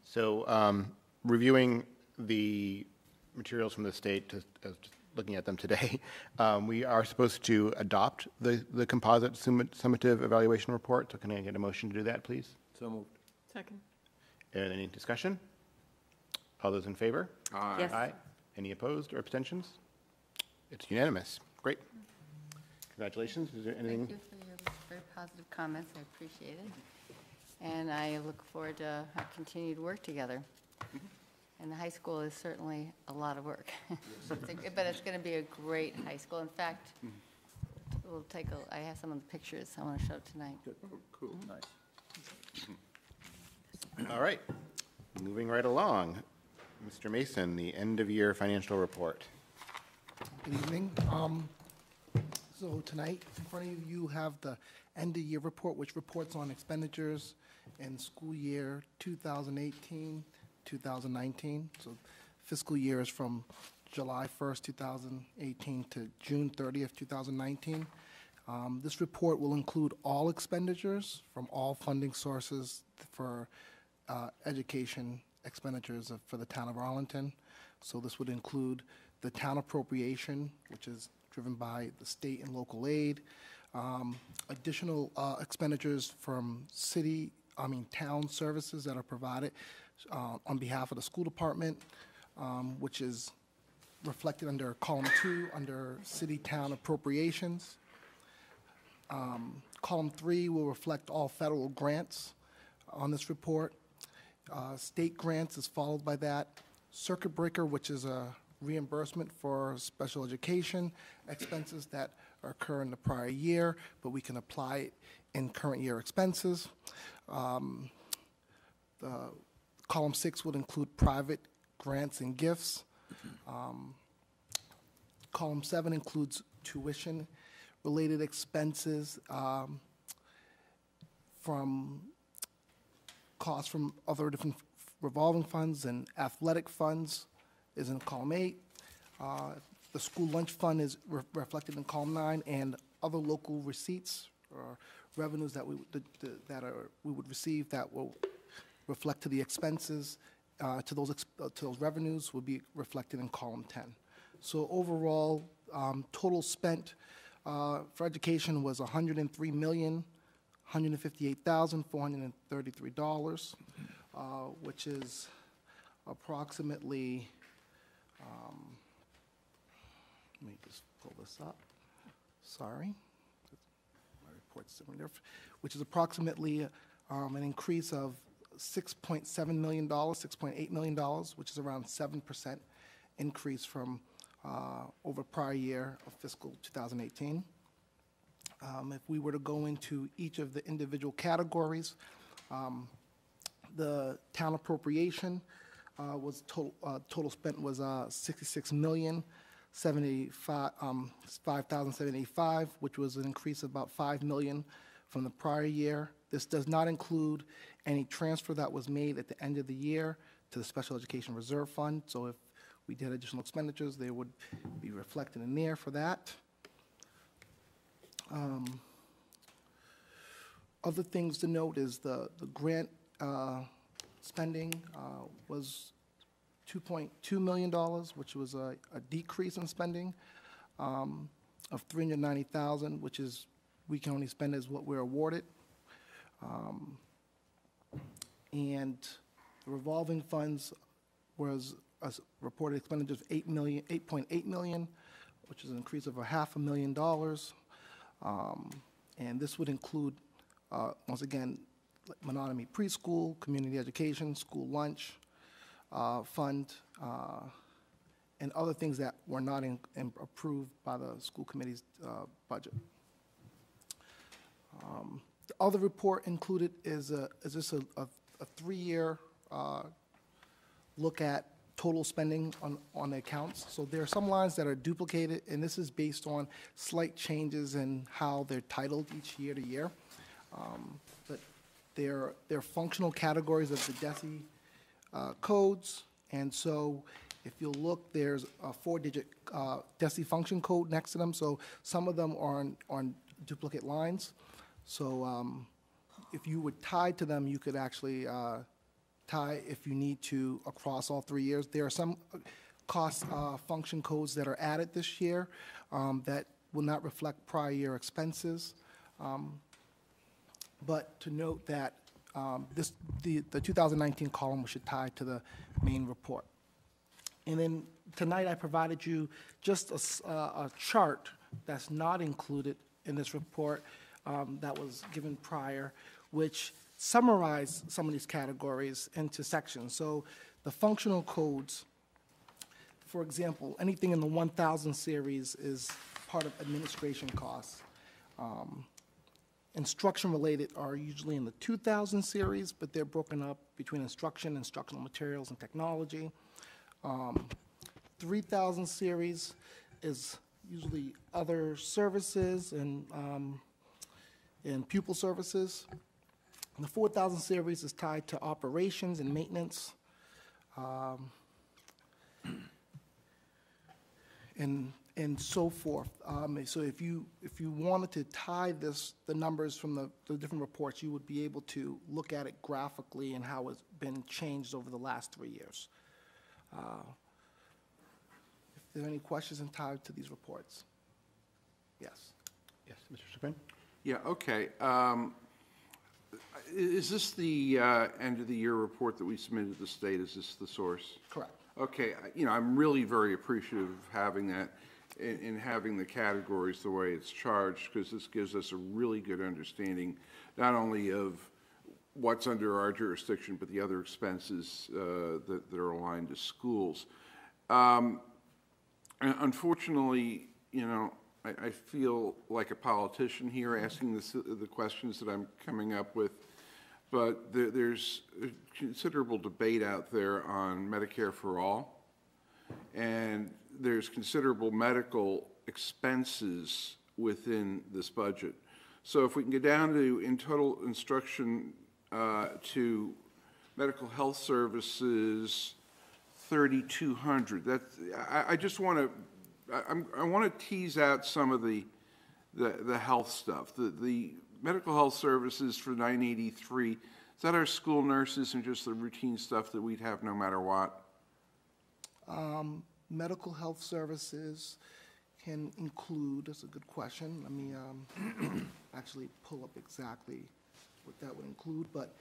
So um, reviewing the materials from the state, to, uh, just looking at them today, <laughs> um, we are supposed to adopt the, the composite summa- summative evaluation report. So can I get a motion to do that, please? So moved. Second. And any discussion? All those in favor? Aye. Yes. Aye. Any opposed or abstentions? It's unanimous. Great. Congratulations. Is there anything? Thank you for your very positive comments, I appreciate it. And I look forward to our continued work together. Mm-hmm. And the high school is certainly a lot of work. <laughs> It's a- But it's going to be a great high school. In fact, mm-hmm. we'll take a, I have some of the pictures I want to show tonight. Oh, cool. Mm-hmm. Nice. All right, moving right along. Mr. Mason, the end-of-year financial report. Good evening. Um, So tonight, in front of you, you have the end-of-year report, which reports on expenditures in school year 2018, 2019. So fiscal year is from July 1st, 2018 to June 30th, 2019. Um, This report will include all expenditures from all funding sources for uh, education expenditures of- for the town of Arlington. So this would include the town appropriation, which is driven by the state and local aid, um, additional uh, expenditures from city, I mean, town services that are provided uh, on behalf of the school department, um, which is reflected under column two, under city-town appropriations. Um, Column three will reflect all federal grants on this report. Uh, State grants is followed by that. Circuit breaker, which is a reimbursement for special education expenses that occur in the prior year, but we can apply it in current year expenses. Um, the Column six would include private grants and gifts. Um, Column seven includes tuition-related expenses um, from costs from other different revolving funds and athletic funds is in column eight. Uh, The school lunch fund is re- reflected in column nine, and other local receipts or revenues that we, would- that- that are, we would receive that will reflect to the expenses, uh, to those, ex- uh, to those revenues will be reflected in column 10. So overall, um, total spent uh, for education was $103 million, $158,433, uh, which is approximately, um, let me just pull this up, sorry. My report's sitting there, which is approximately um, an increase of $6.7 million, $6.8 million, which is around 7% increase from uh, over prior year of fiscal 2018. Um, If we were to go into each of the individual categories, um, the town appropriation uh, was total, uh, total spent was uh, 66 million, 785, um, 5,785, which was an increase of about 5 million from the prior year. This does not include any transfer that was made at the end of the year to the Special Education Reserve Fund. So if we did additional expenditures, they would be reflected in there for that. Um, Other things to note is the, the grant uh, spending uh, was $2.2 million, which was a, a decrease in spending um, of 390,000, which is, we can only spend as what we're awarded. Um, And the revolving funds was a reported expenditure of 8 million, 8.8 million, which is an increase of a half a million dollars. Um, And this would include, uh, once again, Menotomy Preschool, Community Education, School Lunch uh, Fund, uh, and other things that were not in- in- approved by the school committee's uh, budget. Um, The other report included is a, is this a, a, a three-year uh, look at total spending on, on the accounts. So there are some lines that are duplicated, and this is based on slight changes in how they're titled each year to year. Um, they're, they're functional categories of the DESE uh, codes, and so if you'll look, there's a four-digit uh, DESE function code next to them, so some of them are on, on duplicate lines. So um, if you would tie to them, you could actually uh, tie if you need to across all three years. There are some uh, cost uh, function codes that are added this year um, that will not reflect prior year expenses. Um, But to note that um, this, the, the 2019 column should tie to the main report. And then tonight, I provided you just a, uh, a chart that's not included in this report um, that was given prior, which summarized some of these categories into sections. So the functional codes, for example, anything in the 1,000 series is part of administration costs. Um, Instruction-related are usually in the 2,000 series, but they're broken up between instruction, instructional materials, and technology. Um, 3,000 series is usually other services and, um, and pupil services. The 4,000 series is tied to operations and maintenance. um, And, and so forth. Um, so if you, if you wanted to tie this, the numbers from the, the different reports, you would be able to look at it graphically and how it's been changed over the last three years. Uh, If there are any questions in tied to these reports? Yes. Yes, Mr. Superin? Yeah, okay. Um, Is this the uh, end-of-the-year report that we submitted to the state? Is this the source? Correct. Okay, I- you know, I'm really very appreciative of having that and and having the categories the way it's charged, because this gives us a really good understanding, not only of what's under our jurisdiction, but the other expenses uh, that that are aligned to schools. Um, Unfortunately, you know, I, I feel like a politician here asking this, the questions that I'm coming up with, but there, there's considerable debate out there on Medicare for all, and there's considerable medical expenses within this budget. So if we can get down to, in total instruction, uh, to medical health services, 3,200, that's, I, I just want to, I, I want to tease out some of the, the, the health stuff. The, the medical health services for 983, is that our school nurses and just the routine stuff that we'd have no matter what? Um, Medical health services can include, that's a good question, let me um, <clears throat> actually pull up exactly what that would include, but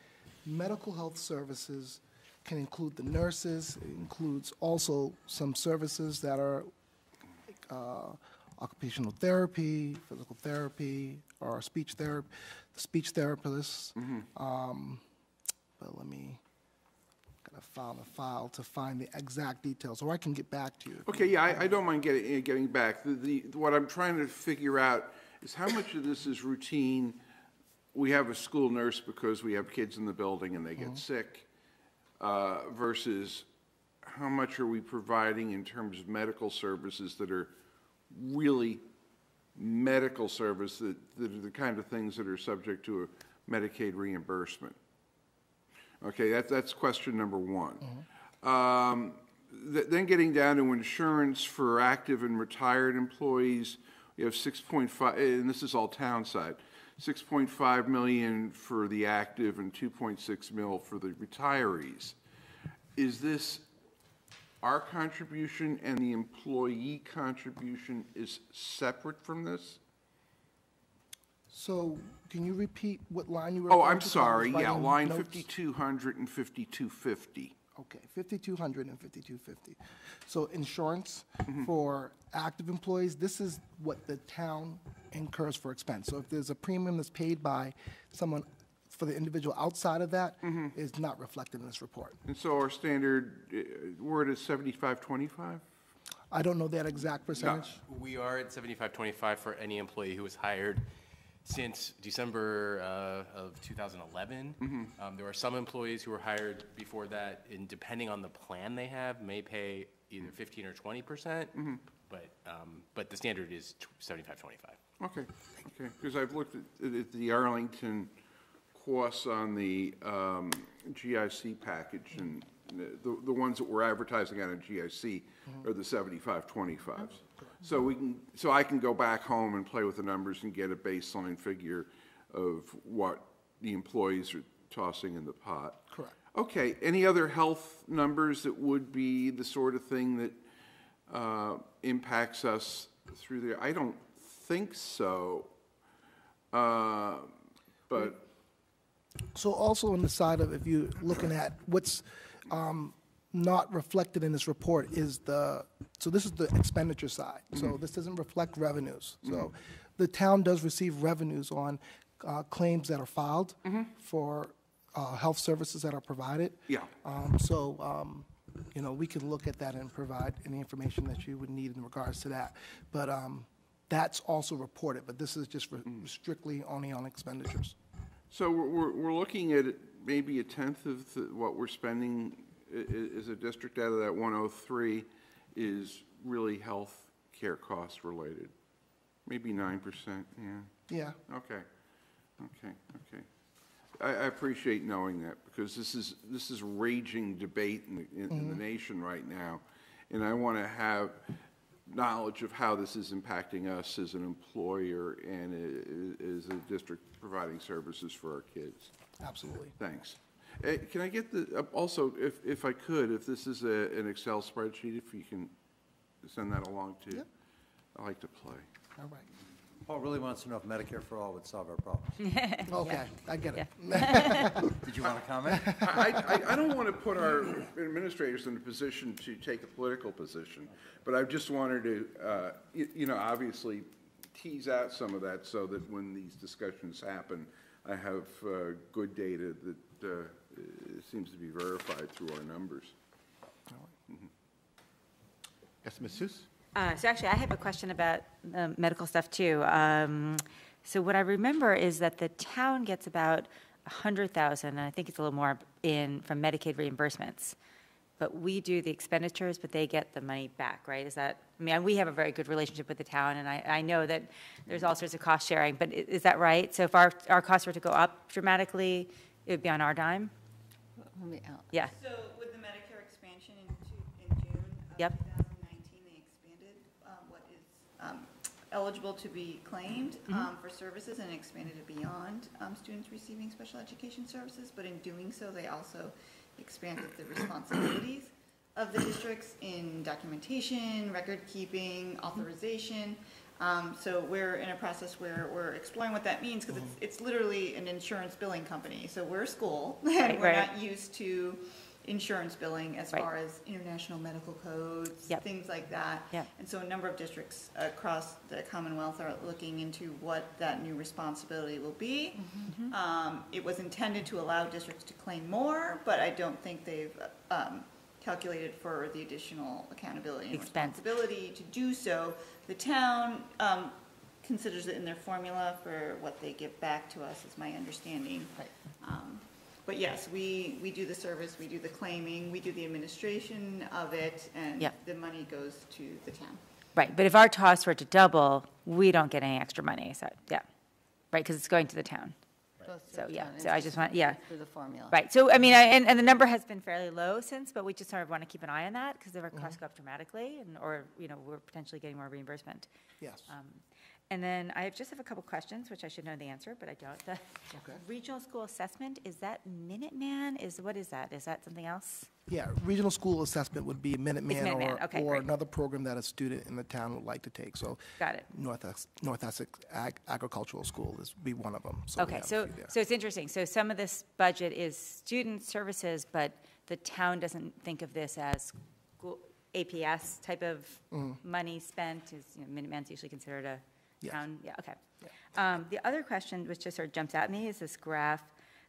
medical health services can include the nurses, it includes also some services that are uh, occupational therapy, physical therapy, or speech therapy, the speech therapists. Um, But let me, gotta file a file to find the exact details, or I can get back to you. Okay, yeah, I, I don't mind getting, eh, getting back. The, the, what I'm trying to figure out is how much of this is routine. We have a school nurse because we have kids in the building and they get sick, uh, versus how much are we providing in terms of medical services that are really medical service, that, that are the kind of things that are subject to a Medicaid reimbursement? Okay, that, that's question number one. Um, th- Then getting down to insurance for active and retired employees, we have 6.5, and this is all town side, 6.5 million for the active and 2.6 mil for the retirees. Is this our contribution and the employee contribution is separate from this? So can you repeat what line you were? Oh, referring I'm to? 'Cause I was sorry, yeah, writing line notes. 5200 and 5250. Okay, 5200 and 5250. So insurance Mm-hmm. for active employees, this is what the town incurs for expense. So if there's a premium that's paid by someone for the individual outside of that, Mm-hmm. is not reflected in this report. And so our standard uh, word is 7525? I don't know that exact percentage. We are at seventy-five twenty-five for any employee who was hired since December uh, of 2011. Um, There are some employees who were hired before that, and depending on the plan they have, may pay either 15 or 20 percent. But, um, but the standard is 75 25. Okay, okay, because I've looked at, at the Arlington costs on the um, GIC package, and the, the ones that we're advertising out of GIC are the seventy-five twenty-fives. So we can, so I can go back home and play with the numbers and get a baseline figure of what the employees are tossing in the pot. Correct. Okay, any other health numbers that would be the sort of thing that uh, impacts us through there? I don't think so. Uh, But, So also on the side of, if you're looking at what's um, not reflected in this report is the, so this is the expenditure side. So this doesn't reflect revenues. So the town does receive revenues on uh, claims that are filed for uh, health services that are provided. Yeah. Um, So, um, you know, we can look at that and provide any information that you would need in regards to that. But um, that's also reported, but this is just re- strictly only on expenditures. so we're, we're, we're looking at maybe a tenth of the- what we're spending i- i- a district out of that 103 is really health care cost related. Maybe 9%, yeah. Yeah. Okay, okay, okay. I, I appreciate knowing that, because this is, this is raging debate in, the- in in the mm-hmm. nation right now. And I want to have knowledge of how this is impacting us as an employer and as a district providing services for our kids. Absolutely. Thanks. Eh, Can I get the, uh, also, if, if I could, if this is a, an Excel spreadsheet, if you can send that along too? Yep. I like to play. All right. Paul really wants to know if Medicare for All would solve our problems. <laughs> Okay, I get it. <laughs> Did you want to comment? I, I, I don't want to put our administrators in a position to take a political position, but I just wanted to, uh, you, you know, obviously tease out some of that so that when these discussions happen, I have uh, good data that uh, seems to be verified through our numbers. Yes, Ms. Seuss? Uh, So actually, I have a question about the medical stuff, too. Um, So what I remember is that the town gets about 100,000, and I think it's a little more in, from Medicaid reimbursements. But we do the expenditures, but they get the money back, right? Is that, I mean, we have a very good relationship with the town, and I, I know that there's all sorts of cost sharing, but is that right? So if our, our costs were to go up dramatically, it would be on our dime? Let me out. Yeah. So with the Medicare expansion in two- in June of Yep. 2019, they expanded um, what is um, eligible to be claimed Mm-hmm. um, for services and expanded it beyond um, students receiving special education services. But in doing so, they also expanded the responsibilities of the districts in documentation, record keeping, authorization. Um, So we're in a process where we're exploring what that means, because it's, it's literally an insurance billing company. So we're a school, <laughs> and Right, we're right. not used to insurance billing as Right. far as international medical codes, Yep. things like that. Yep. And so a number of districts across the Commonwealth are looking into what that new responsibility will be. Mm-hmm. Um, It was intended to allow districts to claim more, but I don't think they've um, calculated for the additional accountability and Expense. responsibility to do so. The town um, considers it in their formula for what they give back to us, is my understanding. Um, But yes, we, we do the service, we do the claiming, we do the administration of it, and Yep. the money goes to the town. Right, but if our costs were to double, we don't get any extra money, so, yeah. Right, because it's going to the town. So, yeah, so I just want, yeah. Through the formula. Right, so, I mean, I- and, and the number has been fairly low since, but we just sort of want to keep an eye on that, because if our costs go up dramatically, and, or, you know, we're potentially getting more reimbursement. Yes. Um, And then I have just have a couple questions, which I should know the answer, but I don't. The Okay. Regional school assessment, is that Minuteman? Is, what is that? Is that something else? Yeah, regional school assessment would be Minuteman Minuteman, or, okay, or great. another program that a student in the town would like to take. So Got it. North Essex, North Essex Ag- Agricultural School is be one of them. So we Okay, have a so, few there. so it's interesting. So some of this budget is student services, but the town doesn't think of this as school- APS type of Mhm. money spent, is, you know, Minuteman's usually considered a Yes. town, yeah, okay. Um, The other question, which just sort of jumps at me, is this graph,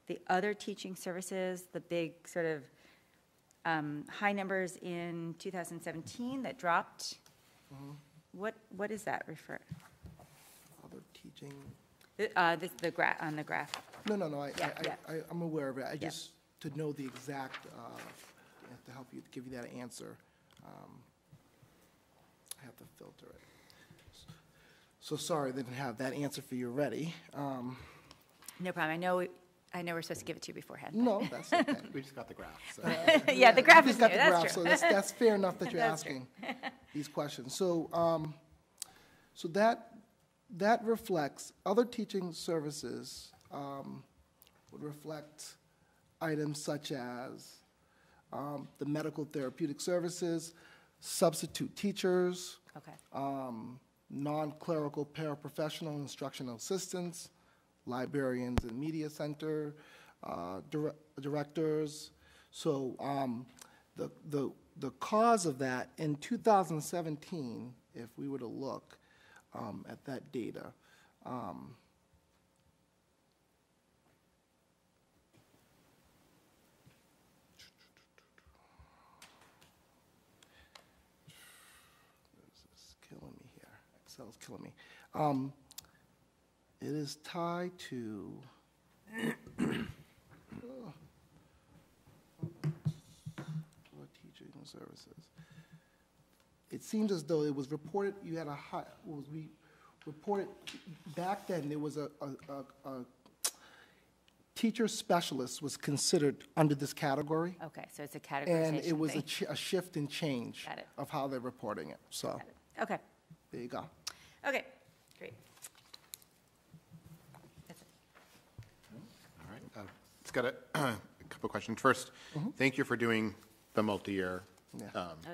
the other teaching services, the big sort of um, high numbers in 2017 that dropped. Mhm. What, what is that refer? Other teaching, The, uh, this- the gra, on the graph. no, no, no, I, Yeah, I- yeah. I, I'm aware of it. I just, to know the exact, uh, to help you, give you that answer, um, I have to filter it. So sorry, they didn't have that answer for you ready. Um, No problem. I know, we- I know we're supposed to give it to you beforehand. but- No, that's okay. <laughs> We just got the graph, so. <laughs> Yeah, the graph you is just got new, the that's graph, true. So that's, that's fair enough that <laughs> you're That's true. asking these questions. So, um, so that, that reflects, other teaching services, um, would reflect items such as, um, the medical therapeutic services, substitute teachers, Okay. um, non-clerical paraprofessional instructional assistants, librarians and media center, uh, dir- directors. So um, the, the, the cause of that, in 2017, if we were to look um, at that data, um, this is killing me Excel's killing me. Um, it is tied to. Oh. Teaching services. It seems as though it was reported, you had a high, was we reported, back then, there was a, a, a, a teacher specialist was considered under this category. Okay, so it's a categorization And it was a, thing. ch- a shift and change Got it. of how they're reporting it, so, Okay, there you go. Okay, great. All right, uh, it's got a <clears throat> a couple of questions. First, thank you for doing the multi-year Yeah. um, Oh,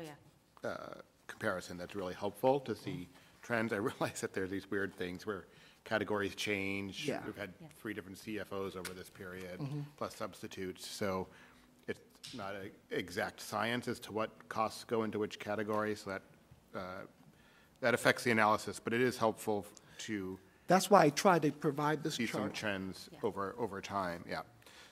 yeah. uh, comparison. That's really helpful to see trends. I <laughs> realize that there are these weird things where categories change. Yeah. We've had three different CFOs over this period, Mhm. plus substitutes. So it's not an exact science as to what costs go into which category, so that, uh, that affects the analysis. But it is helpful to That's why I tried to provide this see some chart. trends over, over time, yeah.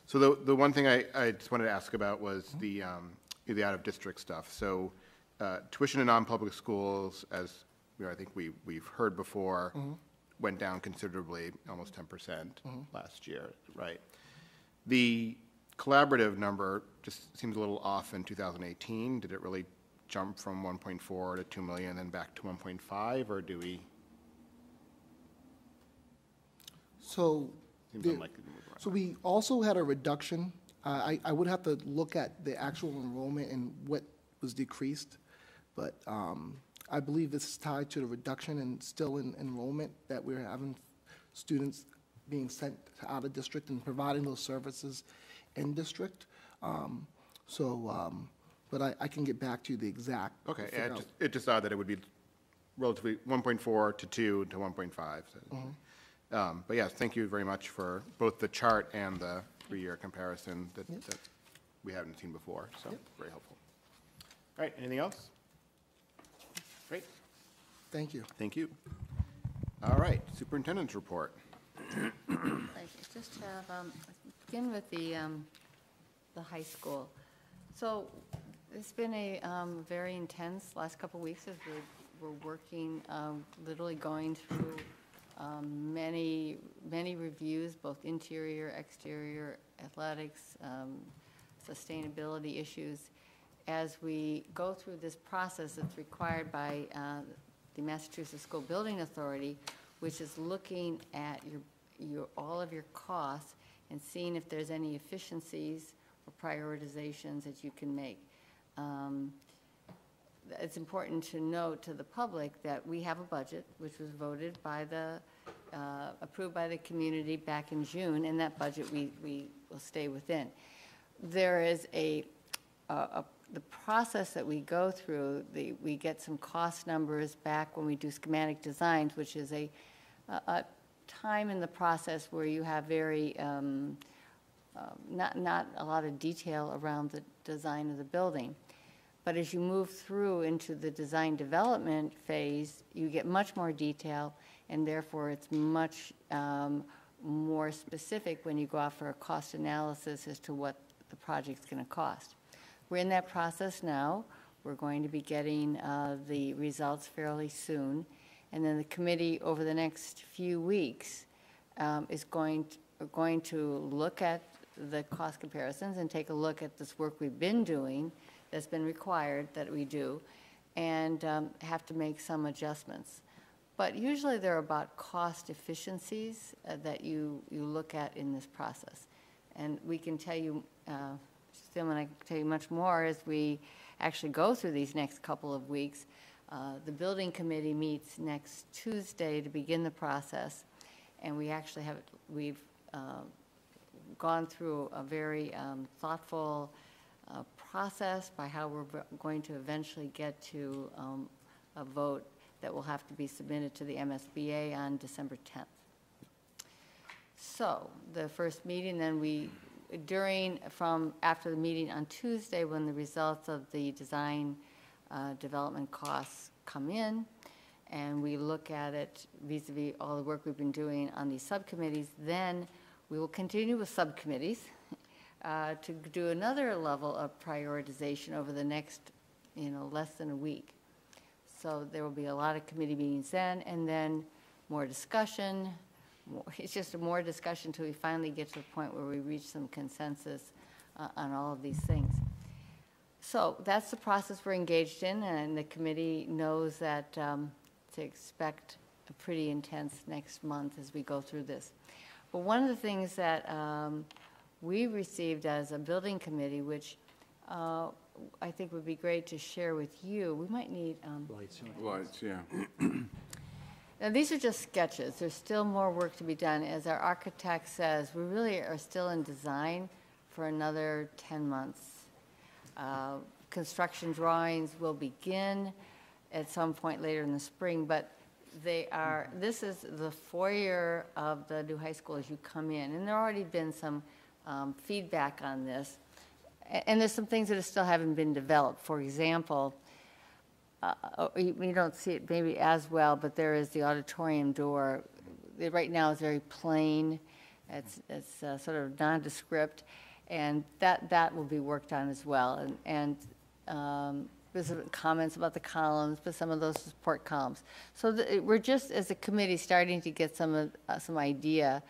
So the, the one thing I, I just wanted to ask about was Mm-hmm. the, um, the out-of-district stuff. So uh, tuition in non-public schools, as, you know, I think we, we've heard before, Mhm. went down considerably, almost 10% Mhm. last year, right? The collaborative number just seems a little off in 2018. Did it really jump from 1.4 to 2 million, then back to 1.5, or do we? So. The- unlikely to move around. So we also had a reduction. Uh, I, I would have to look at the actual enrollment and what was decreased. But um, I believe this is tied to the reduction in still in enrollment that we're having students being sent out of district and providing those services in district. Um, So, um, but I, I can get back to you the exact. Okay, figure it out. just, it just odd that it would be relatively 1.4 to 2 to 1.5. so- Mhm. Um, But yes, thank you very much for both the chart and the three-year comparison that, Yep. that we haven't seen before, so very helpful. All right, anything else? Great, Thank you. thank you. All right, superintendent's report. I just have, um, begin with the, um, the high school. So it's been a um, very intense last couple of weeks as we're, we're working, um, literally going through um, many, many reviews, both interior, exterior, athletics, um, sustainability issues. As we go through this process that's required by uh, the Massachusetts School Building Authority, which is looking at your, your, all of your costs and seeing if there's any efficiencies or prioritizations that you can make. Um, it's important to note to the public that we have a budget, which was voted by the, uh, approved by the community back in June, and that budget we, we will stay within. There is a, a, a- the process that we go through, the, we get some cost numbers back when we do schematic designs, which is a, a, a time in the process where you have very, um, um, not, not a lot of detail around the design of the building. But as you move through into the design development phase, you get much more detail, and therefore it's much um, more specific when you go out for a cost analysis as to what the project's going to cost. We're in that process now. We're going to be getting uh, the results fairly soon. And then the committee, over the next few weeks, um, is going, to- going to look at the cost comparisons and take a look at this work we've been doing that's been required that we do, and um, have to make some adjustments. But usually they're about cost efficiencies uh, that you, you look at in this process. And we can tell you, uh, Tim and I can tell you much more as we actually go through these next couple of weeks. Uh, The building committee meets next Tuesday to begin the process, and we actually have, we've uh, gone through a very um, thoughtful uh, process by how we're going to eventually get to um, a vote that will have to be submitted to the MSBA on December 10th. So, the first meeting, then we, during, from, after the meeting on Tuesday, when the results of the design uh, development costs come in, and we look at it vis-à-vis all the work we've been doing on these subcommittees, then we will continue with subcommittees uh, to do another level of prioritization over the next, you know, less than a week. So there will be a lot of committee meetings then, and then more discussion. more- <laughs> It's just more discussion until we finally get to the point where we reach some consensus uh, on all of these things. So that's the process we're engaged in, and the committee knows that um, to expect a pretty intense next month as we go through this. But one of the things that um, we received as a building committee, which uh, I think would be great to share with you, we might need. Lights. Lights, yeah. Now, these are just sketches. There's still more work to be done. As our architect says, we really are still in design for another 10 months. Uh, Construction drawings will begin at some point later in the spring, but they are, this is the foyer of the new high school as you come in. And there already been some um, feedback on this. And there's some things that still haven't been developed. For example, uh, uh, you you don't see it maybe as well, but there is the auditorium door. It Right now is very plain. It's, it's uh, sort of nondescript, and that, that will be worked on as well. And, and um, there's comments about the columns, but some of those support columns. So the- we're just, as a committee, starting to get some, of- uh, some idea.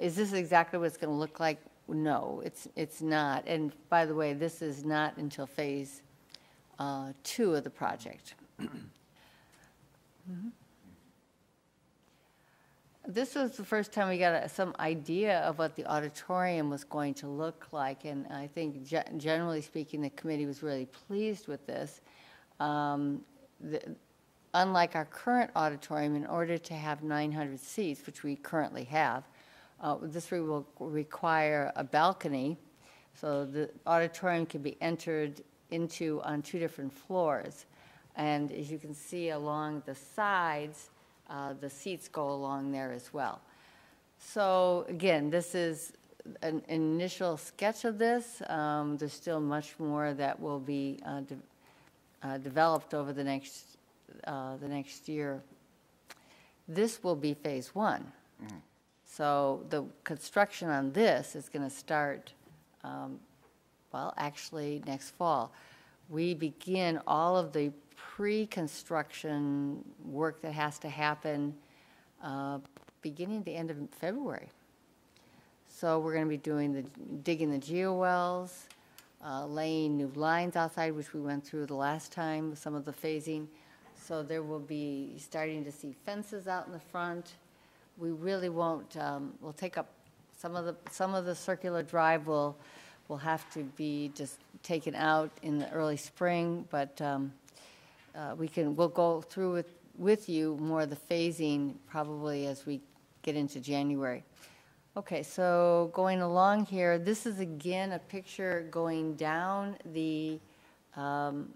Is this exactly what it's going to look like? No, it's, it's not. And by the way, this is not until phase uh, two of the project. <clears throat> Mhm. This was the first time we got a- some idea of what the auditorium was going to look like, and I think ge- generally speaking, the committee was really pleased with this. Um, the- Unlike our current auditorium, in order to have 900 seats, which we currently have, uh, this will require a balcony, so the auditorium can be entered into on two different floors. And as you can see along the sides, uh, the seats go along there as well. So again, this is an initial sketch of this. Um, There's still much more that will be uh, de- uh, developed over the next, uh, the next year. This will be phase one. So the construction on this is going to start, um, well, actually, next fall. We begin all of the pre-construction work that has to happen uh, beginning the end of February. So we're going to be doing the, digging the geo wells, uh, laying new lines outside, which we went through the last time, with some of the phasing. So there will be starting to see fences out in the front. We really won't, um, we'll take up, some of the, some of the circular drive will, will have to be just taken out in the early spring, but um, uh, we can, we'll go through with, with you more of the phasing probably as we get into January. Okay, so going along here, this is again a picture going down the, um,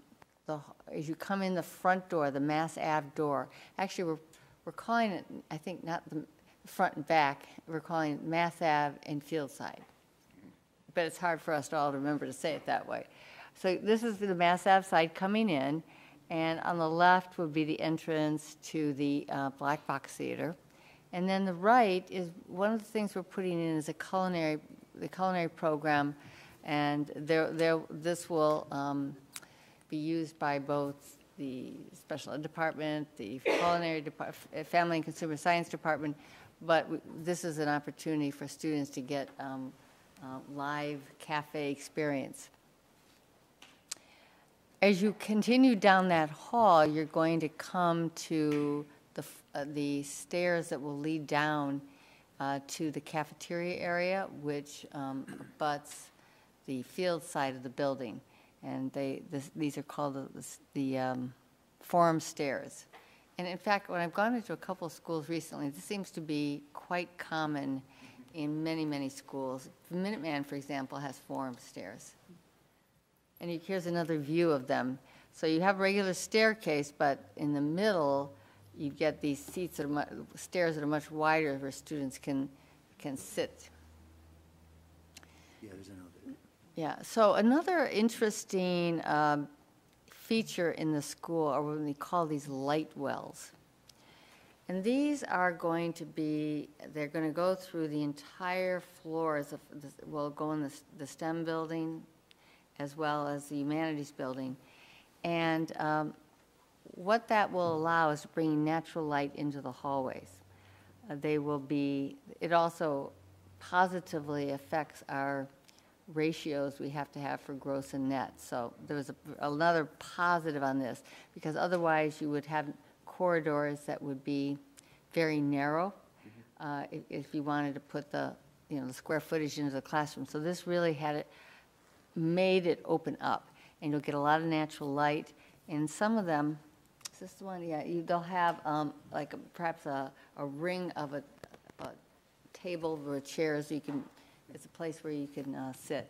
the, as you come in the front door, the Mass Ave door. Actually, we're, we're calling it, I think, not the front and back, we're calling it Mass Ave and Field Side. But it's hard for us to all remember to say it that way. So this is the Mass Ave side coming in, and on the left would be the entrance to the uh, Black Box Theater. And then the right is, one of the things we're putting in is a culinary, the culinary program, and there, there, this will um, be used by both the special ed department, the culinary depart, family and consumer science department, but w- this is an opportunity for students to get um, uh, live cafe experience. As you continue down that hall, you're going to come to the, uh, the stairs that will lead down uh, to the cafeteria area, which um, abuts the field side of the building. And they, this, these are called the, the the um, forum stairs. And in fact, when I've gone into a couple of schools recently, this seems to be quite common in many, many schools. The Minuteman, for example, has forum stairs. And here's another view of them. So you have a regular staircase, but in the middle, you get these seats that are, mu- stairs that are much wider where students can, can sit. Yeah, there's an elevator. Yeah, so another interesting um, feature in the school are what we call these light wells. And these are going to be, they're going to go through the entire floors of, the- will go in the the STEM building as well as the humanities building. And um, what that will allow is bringing natural light into the hallways. Uh, They will be, it also positively affects our ratios we have to have for gross and net. So there was a- another positive on this, because otherwise you would have corridors that would be very narrow uh, if if you wanted to put the, you know, the square footage into the classroom. So this really had it, made it open up, and you'll get a lot of natural light. And some of them, is this the one? Yeah, you, they'll have um, like a- perhaps a, a ring of a, a table or chairs, you can, it's a place where you can uh, sit.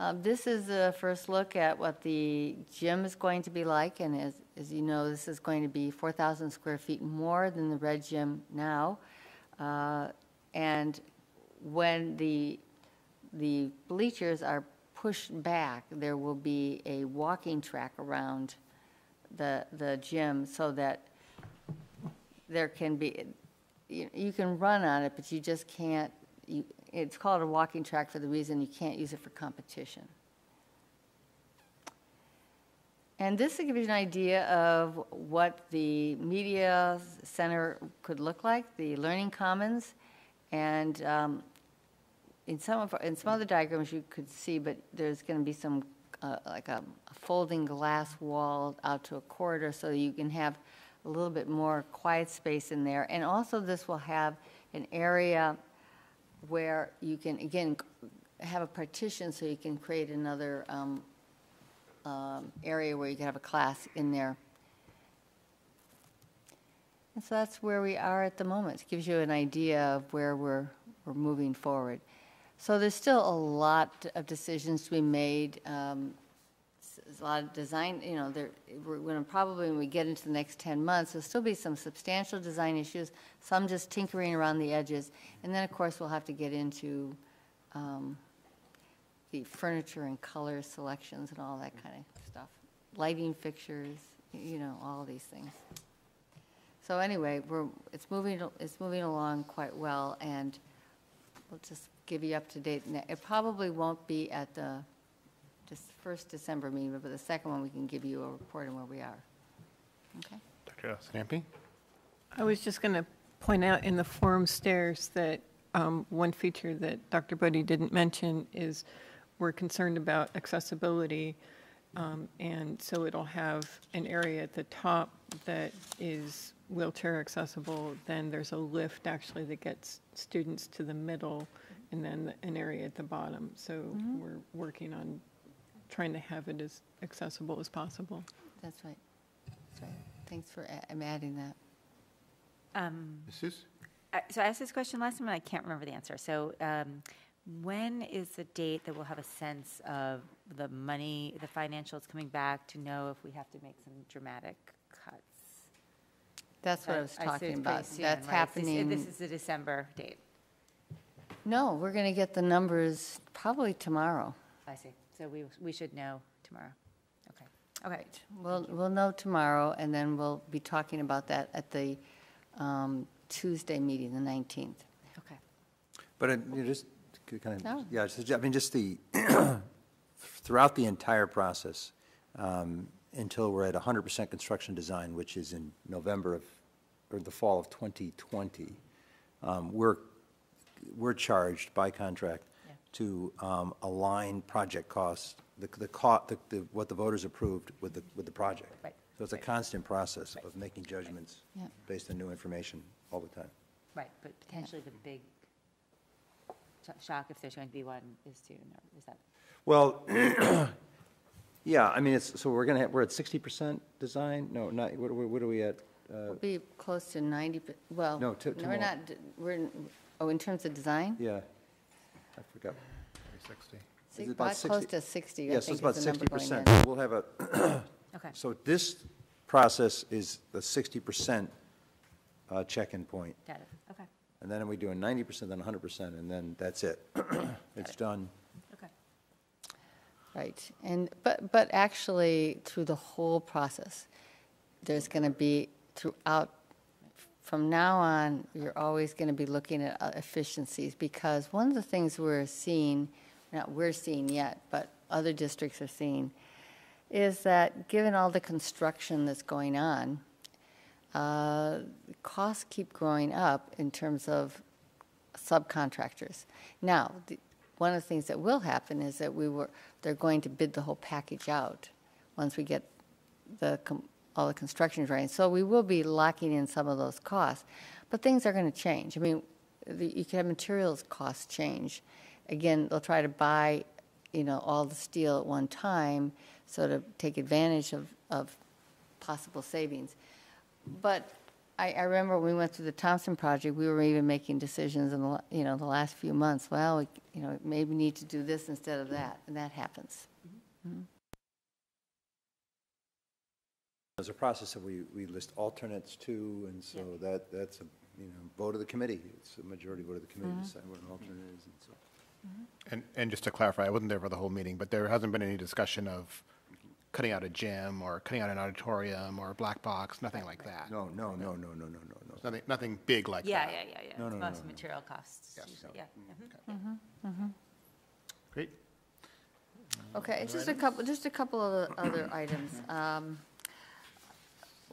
Um, This is the first look at what the gym is going to be like, and as, as you know, this is going to be 4,000 square feet more than the red gym now. Uh, And when the, the bleachers are pushed back, there will be a walking track around the, the gym so that there can be, you, you can run on it, but you just can't, you, it's called a walking track for the reason you can't use it for competition. And this will give you an idea of what the media center could look like, the Learning Commons. And um, in some of, in some other diagrams you could see, but there's going to be some, uh, like a a folding glass wall out to a corridor so you can have a little bit more quiet space in there. And also this will have an area where you can, again, have a partition so you can create another um, um, area where you can have a class in there. And so that's where we are at the moment. It gives you an idea of where we're, we're moving forward. So there's still a lot of decisions to be made. Um, a lot of design, you know, there, we're going to probably, when we get into the next 10 months, there'll still be some substantial design issues, some just tinkering around the edges. And then, of course, we'll have to get into um, the furniture and color selections and all that kind of stuff. Lighting fixtures, you know, all these things. So anyway, we're, it's moving, it's moving along quite well, and we'll just give you up to date. Ne- It probably won't be at the, just first December meeting, but the second one, we can give you a report on where we are. Okay? Dr. Stampy? I was just going to point out in the forum stairs that um, one feature that Dr. Bodie didn't mention is we're concerned about accessibility. um, And so it'll have an area at the top that is wheelchair accessible. Then there's a lift actually that gets students to the middle and then an area at the bottom. So Mhm. we're working on trying to have it as accessible as possible. That's right. That's right. Thanks for a- adding that. Um, Mrs.? uh, So I asked this question last time, and I can't remember the answer. So um, when is the date that we'll have a sense of the money, the financials coming back to know if we have to make some dramatic cuts? That's what I was talking it's about. pretty soon, That's right? This- happening- This is the December date. No, we're going to get the numbers probably tomorrow. I see. So we, we should know tomorrow. Okay. Okay. We'll, we'll know tomorrow, and then we'll be talking about that at the um, Tuesday meeting, the 19th. Okay. But it- you just c- kind No. of, yeah, just- I mean, just the, <clears throat> throughout the entire process, um, until we're at 100% construction design, which is in November of, or the fall of 2020, um, we're, we're charged by contract to um, align project costs, the, the, co- the- the- what the voters approved with the, with the project. Right. So it's a constant process of making judgments Yeah. based on new information all the time. Right, but potentially the big sh- shock, if there's going to be one, is to, is that? Well, <clears throat> yeah, I mean, it's, so we're gonna, have we're at sixty percent design? No, not, what, are we- what are we at? Uh, We'll be close to 90, per- well, No, to- we're tomorrow. not, we're, in- oh, in terms of design? Yeah, I forgot. Sixty. Is Six- it about About close 60? to 60, I Yes, think it's about is the sixty number going percent. in. We'll have a, <coughs> Okay. so this process is the sixty percent uh, check-in point. Got it, okay, And then we do a ninety percent, then hundred percent, and then that's it. <coughs> It's done. okay. Right, and, but, but actually, through the whole process, there's going to be throughout, from now on, you're always going to be looking at uh, efficiencies, because one of the things we're seeing, not we're seeing yet, but other districts are seeing, is that given all the construction that's going on, uh, costs keep growing up in terms of subcontractors. Now, the, one of the things that will happen is that we were, they're going to bid the whole package out once we get the, com- all the construction right. So we will be locking in some of those costs, but things are going to change. I mean, the, you can have materials costs change. Again, they'll try to buy, you know, all the steel at one time, so to take advantage of, of possible savings. But I, I remember when we went through the Thompson project, we were even making decisions in the, you know, the last few months. Well, we, you know, maybe we need to do this instead of that, and that happens. Mhm. There's a process that we, we list alternates to, and so that, that's a, you know, vote of the committee. It's a majority vote of the committee to decide what an alternate is, and so. And, and just to clarify, I wasn't there for the whole meeting, but there hasn't been any discussion of cutting out a gym or cutting out an auditorium or a black box, nothing like that. No, no, no, no, no, no, no, no. Nothing, nothing big like Yeah, that. yeah, yeah, yeah. No, It's no, no, mostly no. material costs, Yes. usually, yeah. Mhm, mhm. Great. Okay, just a couple, just a couple of other items. Um,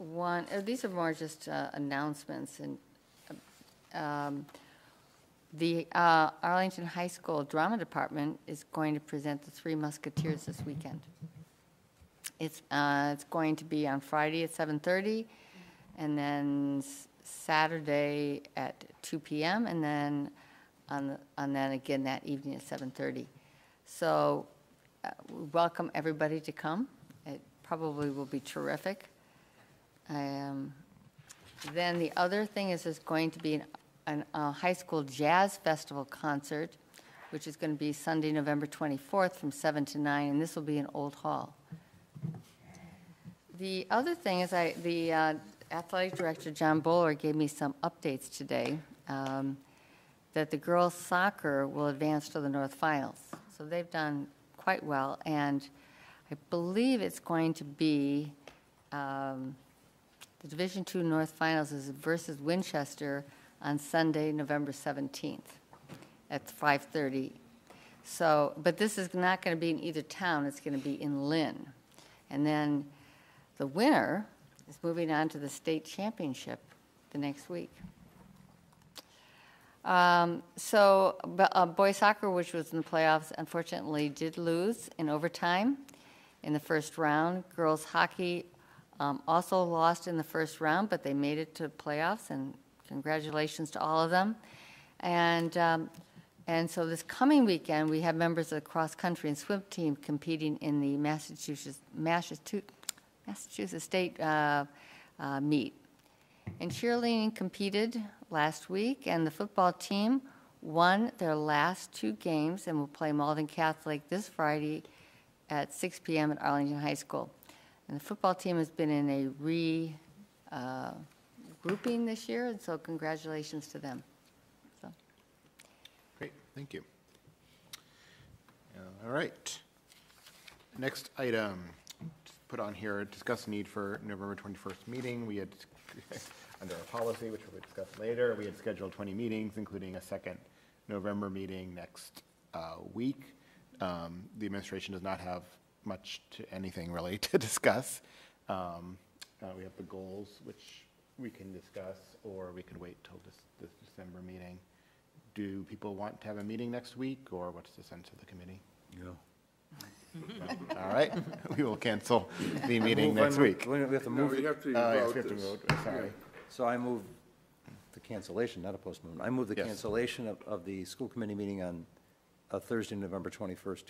One, uh, these are more just uh, announcements, and um, the uh, Arlington High School Drama Department is going to present The Three Musketeers this weekend. It's, uh, it's going to be on Friday at 7:30, and then Saturday at 2 PM, and then on, the- and then again that evening at 7:30. So uh, we welcome everybody to come. It probably will be terrific. Um, Then the other thing is there's going to be an, an, a high school jazz festival concert, which is going to be Sunday, November 24th from 7 to 9, and this will be in Old Hall. The other thing is I, the uh, athletic director, John Bowler, gave me some updates today, um, that the girls' soccer will advance to the North Finals. So they've done quite well, and I believe it's going to be, um, the Division II North Finals is versus Winchester on Sunday, November 17th at 5:30. So, but this is not going to be in either town, it's going to be in Lynn. And then the winner is moving on to the state championship the next week. Um, So uh, boys soccer, which was in the playoffs, unfortunately did lose in overtime in the first round. Girls hockey um, also lost in the first round, but they made it to playoffs, and congratulations to all of them. And, um, and so this coming weekend, we have members of the cross-country and swim team competing in the Massachusetts, Massachusetts Massachusetts State uh, uh, meet. And cheerleading competed last week, and the football team won their last two games and will play Malden Catholic this Friday at 6 p.m. at Arlington High School. And the football team has been in a re uh, grouping this year, and so congratulations to them. So. Great, thank you. All right. Next item, put on here, discuss need for November 21st meeting. We had, <laughs> under our policy, which we'll discuss later, we had scheduled 20 meetings, including a second November meeting next uh, week. Um, The administration does not have much to, anything really <laughs> to discuss. Um, uh, We have the goals, which we can discuss, or we could wait till this, this December meeting. Do people want to have a meeting next week, or what's the sense of the committee? No. <laughs> All right, <laughs> we will cancel the meeting next move- week. We have to No, move. we it. have to Oh, yes, vote we have to this. vote, sorry. So I move the cancellation, not a postponement. I move the Yes. cancellation of, of the school committee meeting on uh, Thursday, November 21st,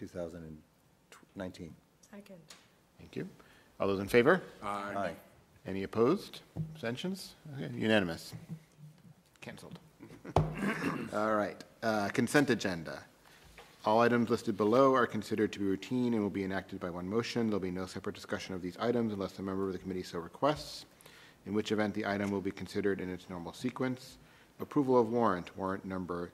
2019. Second. Thank you. All those in favor? Aye. Aye. Any opposed? Abstentions? Okay, Unanimous. Canceled. <laughs> All right, uh, consent agenda. All items listed below are considered to be routine and will be enacted by one motion. There'll be no separate discussion of these items unless a member of the committee so requests, in which event the item will be considered in its normal sequence. Approval of warrant, warrant number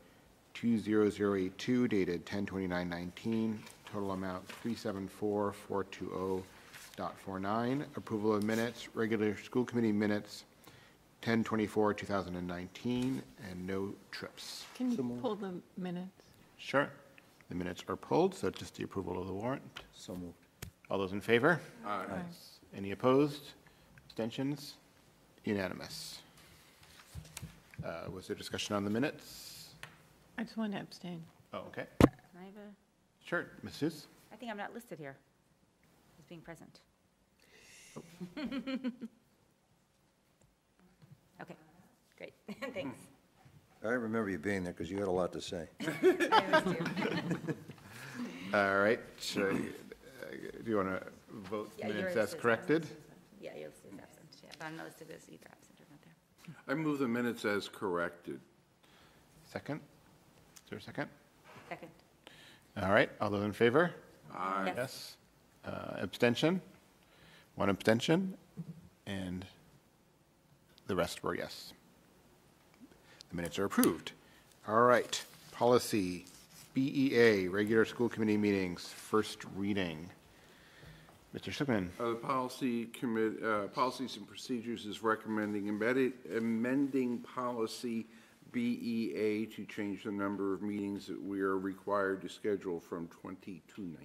20082 dated 10/29/19, total amount 374420.49. Approval of minutes, regular school committee minutes, 10/24/2019, and no trips. Can you pull the minutes? Sure. The minutes are pulled, so just the approval of the warrant. So moved. All those in favor? Aye. Any opposed? Abstentions? Unanimous. Uh, Was there discussion on the minutes? I just want to abstain. Oh, okay. Can I have a, Sure, Ms. Susse? I think I'm not listed here as being present. <laughs> Okay, great, <laughs> thanks. I remember you being there because you had a lot to say. <laughs> All right, so, uh, do you want to vote Yeah, minutes yours as is corrected? absent. Yeah, yours is absent, yeah, but I'm not listed as either absent or not there. I move the minutes as corrected. Second? Is there a second? Second. All right, all those in favor? Aye. Yes. Uh, Abstention? One abstention, and the rest were yes. The minutes are approved. All right, policy, BEA, regular school committee meetings, first reading. Mr. Schlichtman, Uh, The policy commit, uh, Policies and Procedures is recommending embedded- amending policy BEA to change the number of meetings that we are required to schedule from 20 to 19.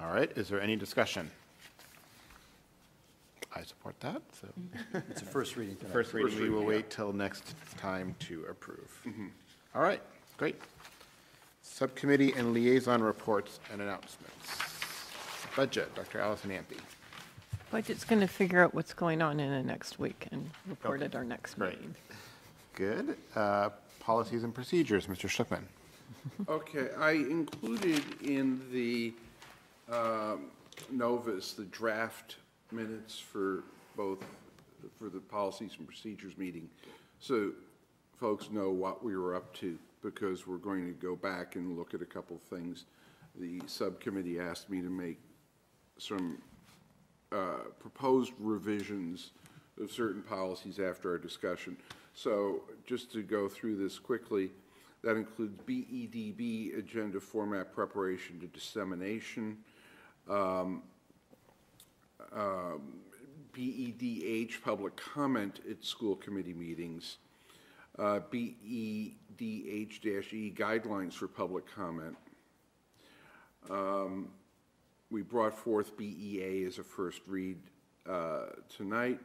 all right, is there any discussion? I support that, so. <laughs> It's a first reading tonight. First reading, we will wait till next time to approve. Mm-hmm. All right, great. Subcommittee and liaison reports and announcements. Budget, Dr. Allison Ampe. Budget's going to figure out what's going on in the next week and report at our next Great. meeting. Good. Uh, Policies and procedures, Mr. Schlichtman. Okay, I included in the um, Novus, the draft minutes for both, for the Policies and Procedures meeting, so folks know what we were up to, because we're going to go back and look at a couple of things. The subcommittee asked me to make some uh, proposed revisions of certain policies after our discussion. So just to go through this quickly, that includes BEDB, agenda format preparation to dissemination, um, um, BEDH, public comment at school committee meetings, uh, BEDH-E, guidelines for public comment. Um, We brought forth BEA as a first read uh, tonight.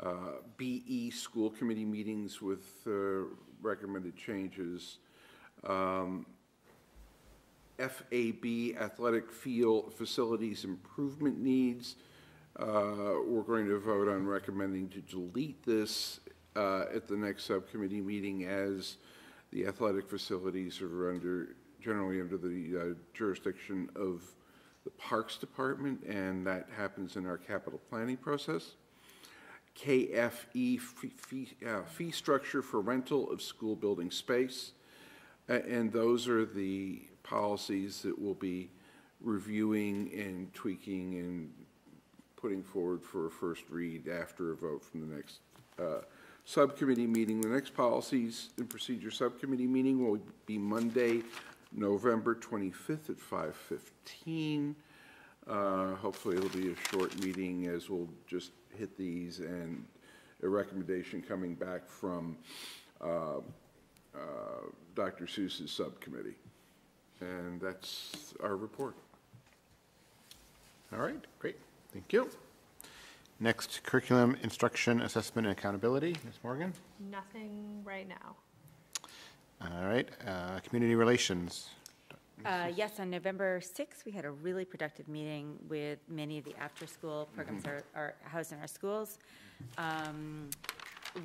Uh, BE, school committee meetings with uh, recommended changes. Um, FAB, athletic field facilities improvement needs. Uh, We're going to vote on recommending to delete this uh, at the next subcommittee meeting as the athletic facilities are under, generally under the uh, jurisdiction of the Parks Department, and that happens in our capital planning process. KFE, fee- uh, fee structure for rental of school building space. A- And those are the policies that we'll be reviewing and tweaking and putting forward for a first read after a vote from the next uh, subcommittee meeting. The next Policies and Procedure Subcommittee meeting will be Monday, November 25th at 5:15. Uh, Hopefully, it'll be a short meeting as we'll just hit these and a recommendation coming back from uh, uh, Dr. Susse's subcommittee. And that's our report. All right, great, thank you. Next, curriculum, instruction, assessment, and accountability, Ms. Morgan. Nothing right now. All right, uh, community relations. Uh, Yes, on November 6th, we had a really productive meeting with many of the after-school programs that are are housed in our schools. Um,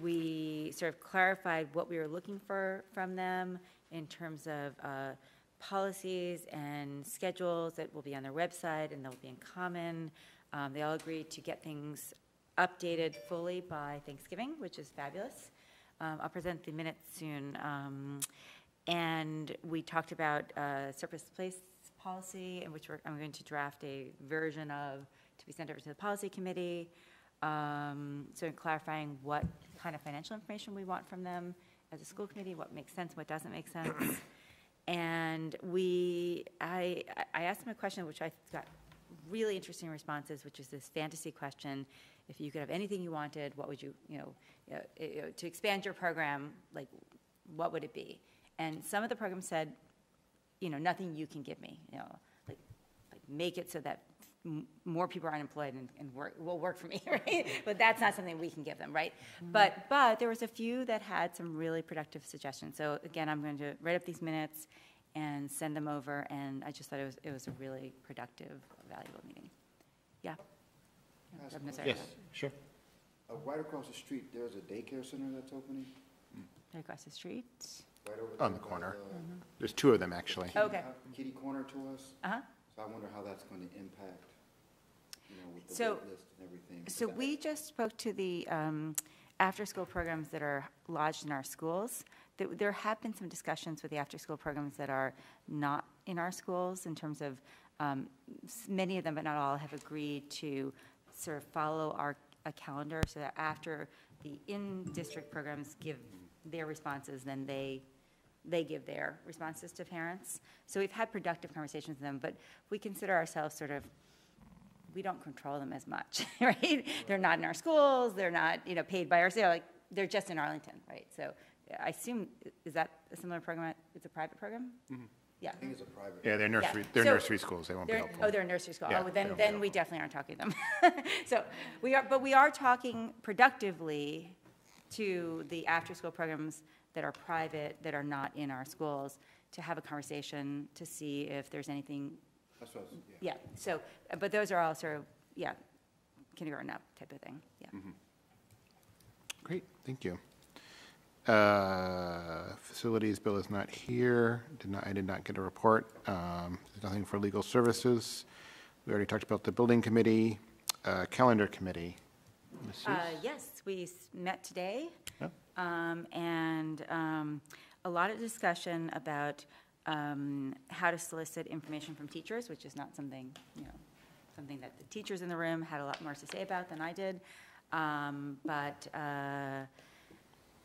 We sort of clarified what we were looking for from them in terms of uh, policies and schedules that will be on their website and they'll be in common. Um, They all agreed to get things updated fully by Thanksgiving, which is fabulous. Um, I'll present the minutes soon. And we talked about uh, surface place policy, in which I'm going to draft a version of to be sent over to the policy committee. Um, So in clarifying what kind of financial information we want from them as a school committee, what makes sense, what doesn't make sense. And we, I, I asked them a question which I got really interesting responses, which is this fantasy question. If you could have anything you wanted, what would you, you know, you know, to expand your program, like, what would it be? And some of the programs said, you know, nothing you can give me, you know, like, like make it so that m- more people are unemployed and, and work, will work for me, <laughs> right? But that's not something we can give them, right? But, but there was a few that had some really productive suggestions. So again, I'm going to write up these minutes and send them over, and I just thought it was, it was a really productive, valuable meeting. Yeah. Ask a Reverend question. Nazarian. Sure. Uh, right across the street, there's a daycare center that's opening? Right across the street. Right over On there the by corner. Mhm. There's two of them, actually. kitty- Okay. Kitty corner to us? Uh-huh. So I wonder how that's going to impact, you know, with the So- wait list and everything. So we just spoke to the um, after-school programs that are lodged in our schools. There- There have been some discussions with the after-school programs that are not in our schools in terms of, um, s- many of them, but not all, have agreed to sort of follow our, a calendar so that after the in-district programs give their responses, then they, they give their responses to parents. So we've had productive conversations with them, but we consider ourselves sort of we don't control them as much, <laughs> right? They're not in our schools, they're not, you know, paid by our, they're like, they're just in Arlington, right? So I assume, is that a similar program, it's a private program? Mm-hmm. Yeah. I think it's a private. Yeah, they're Yeah. nursery, they're So nursery schools, they won't be they're- helpful. Oh, they're a nursery school. Yeah, Oh, they then, then we definitely aren't talking to them. <laughs> So we are, but we are talking productively to the after-school programs that are private, that are not in our schools, to have a conversation to see if there's anything That's what, I was- yeah. yeah, so, but those are all sort of, yeah, kindergarten up type of thing, yeah. Great, thank you. Uh, Facilities bill is not here, did not, I did not get a report. Um, There's nothing for legal services. We already talked about the building committee, uh, calendar committee. Ms. Uh, Yes, we s- met today. Yep. Um, And um, a lot of discussion about um, how to solicit information from teachers, which is not something, you know, something that the teachers in the room had a lot more to say about than I did. Um, But, uh,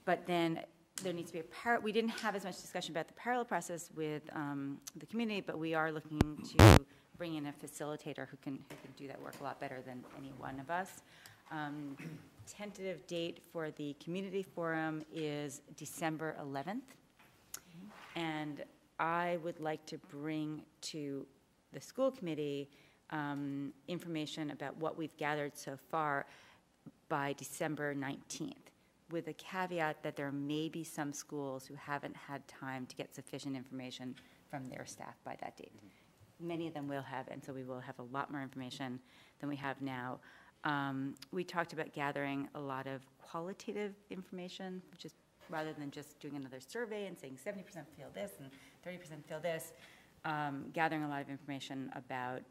but then there needs to be a par, we didn't have as much discussion about the parallel process with um, the community, but we are looking to bring in a facilitator who can, who can do that work a lot better than any one of us. Tentative date for the community forum is December 11th. And I would like to bring to the school committee um, information about what we've gathered so far by December 19th, with a caveat that there may be some schools who haven't had time to get sufficient information from their staff by that date. Many of them will have, and so we will have a lot more information than we have now. Um, We talked about gathering a lot of qualitative information, which is rather than just doing another survey and saying 70% feel this and 30% feel this, um, gathering a lot of information about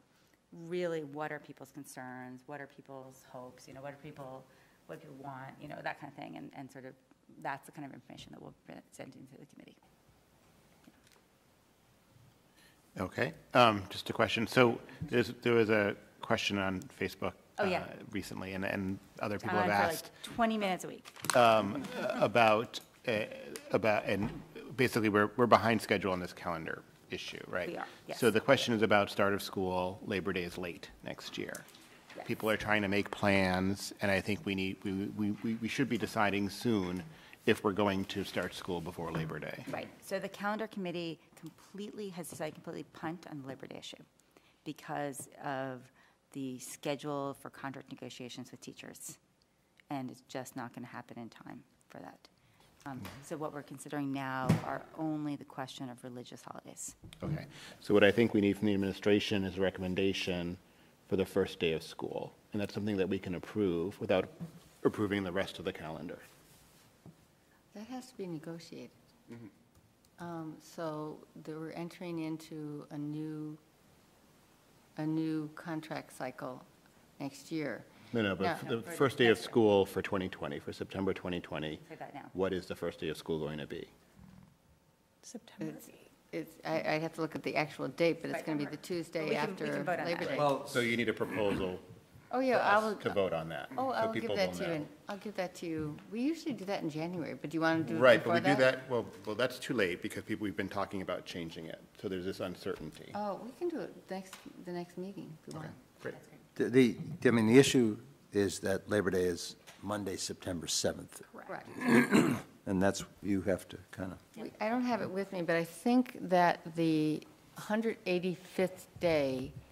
really what are people's concerns, what are people's hopes, you know, what are people, what do people want, you know, that kind of thing, and, and sort of, that's the kind of information that we'll send into the committee. Okay, um, just a question. So there was a question on Facebook. Oh, yeah. uh, Recently, and, and other people On have for like asked. 20 minutes a week. um, about, uh, about, and basically, we're, we're behind schedule on this calendar issue, right? We are, yes. So the question is about start of school, Labor Day is late next year. People are trying to make plans, and I think we need, we, we, we we should be deciding soon if we're going to start school before Labor Day. Right, so the calendar committee completely, has decided completely punt on the Labor Day issue because of the schedule for contract negotiations with teachers. And it's just not going to happen in time for that. Um, So what we're considering now are only the question of religious holidays. Okay, so what I think we need from the administration is a recommendation for the first day of school, and that's something that we can approve without approving the rest of the calendar. That has to be negotiated. Um, So they we're entering into a new, a new contract cycle next year. No, no, Now- but the first day of school for 2020, for September 2020, Say that now. what is the first day of school going to be? September. It's, I, I have to look at the actual date, but it's Right. going to be the Tuesday we can- we after can vote on Labor. Day. Well, so you need a proposal Oh, yeah, for I us will. to vote on that. Oh, so I'll give people that will to you. know. in- I'll give that to you. We usually do that in January, but do you want to do it Right, but before we do that, well, well, that's too late because people, we've been talking about changing it, so there's this uncertainty. Oh, we can do it next, the next meeting if you want. Great. The- The, I mean, the issue is that Labor Day is Monday, September 7th. Correct. <clears throat> And that's, you have to kind of, We- I don't have it with me, but I think that the 185th day I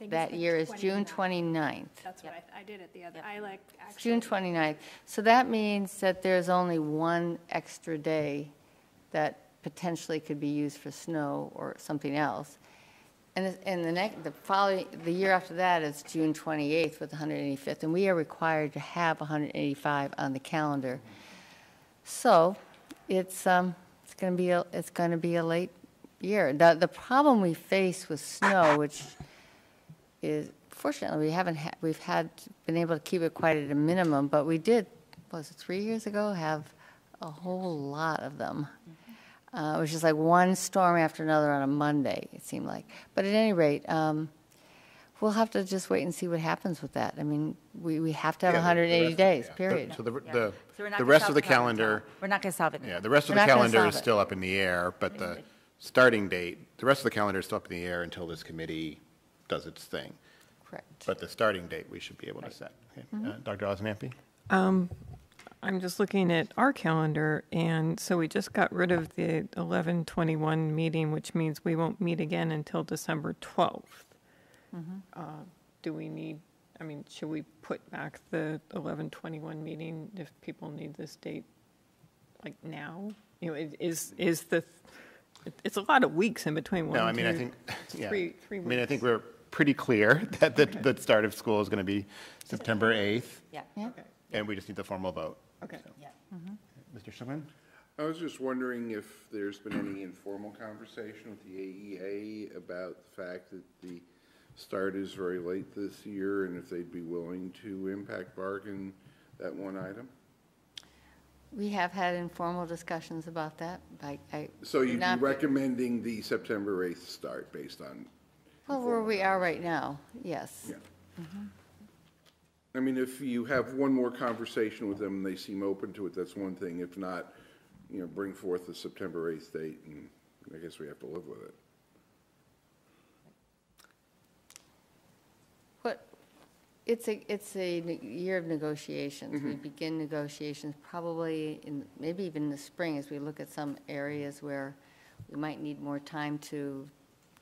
think it's that the year is June 29th. 29th. That's what I, I did it the other, I like, actually. June 29th. So that means that there's only one extra day that potentially could be used for snow or something else. And, the- and the next, the following, the year after that is June 28th with the 185th, and we are required to have 185 on the calendar. So it's, um, it's going to be, a it's going to be a late year. The, the problem we face with snow, which is, fortunately, we haven't had, we've had, been able to keep it quite at a minimum, but we did, was it three years ago, have a whole lot of them. Uh, it was just like one storm after another on a Monday, it seemed like. But at any rate, um, we'll have to just wait and see what happens with that. I mean, we, we have to have Yeah, the- the 180 rest- days, yeah. period. So the, the, So we're not the gonna rest of the the problem calendar, now. We're not going to solve it. yeah, the rest of We're the not gonna calendar solve is it. still up in the air, but the starting date, the rest of the calendar is still up in the air until this committee does its thing. Correct. But the starting date, we should be able to set. Okay. Uh, Dr. Allison Ampe? Um, I'm just looking at our calendar, and so we just got rid of the 11:21 meeting, which means we won't meet again until December 12th. Uh, Do we need, I mean, should we put back the 11:21 meeting if people need this date, like now? You know, it is, is the, it's a lot of weeks in between one, No, I mean, I two, think, <laughs> yeah. three, three I mean, I weeks. think we're pretty clear <laughs> that the, the start of school is going to be September 8th, Yeah. Yeah. and we just need the formal vote. Okay. Yeah. Mm-hmm. Mr. Schlichtman? I was just wondering if there's been any informal conversation with the AEA about the fact that the start is very late this year, and if they'd be willing to impact bargain that one item? We have had informal discussions about that. I, I. So you'd be recommending the September 8th start based on, Well, where we are right now, yes. yeah. I mean, if you have one more conversation with them and they seem open to it, that's one thing. If not, you know, bring forth the September 8th date, and I guess we have to live with it. What, it's a, it's a ne- year of negotiations. We Mhm. begin negotiations probably in, maybe even in the spring as we look at some areas where we might need more time to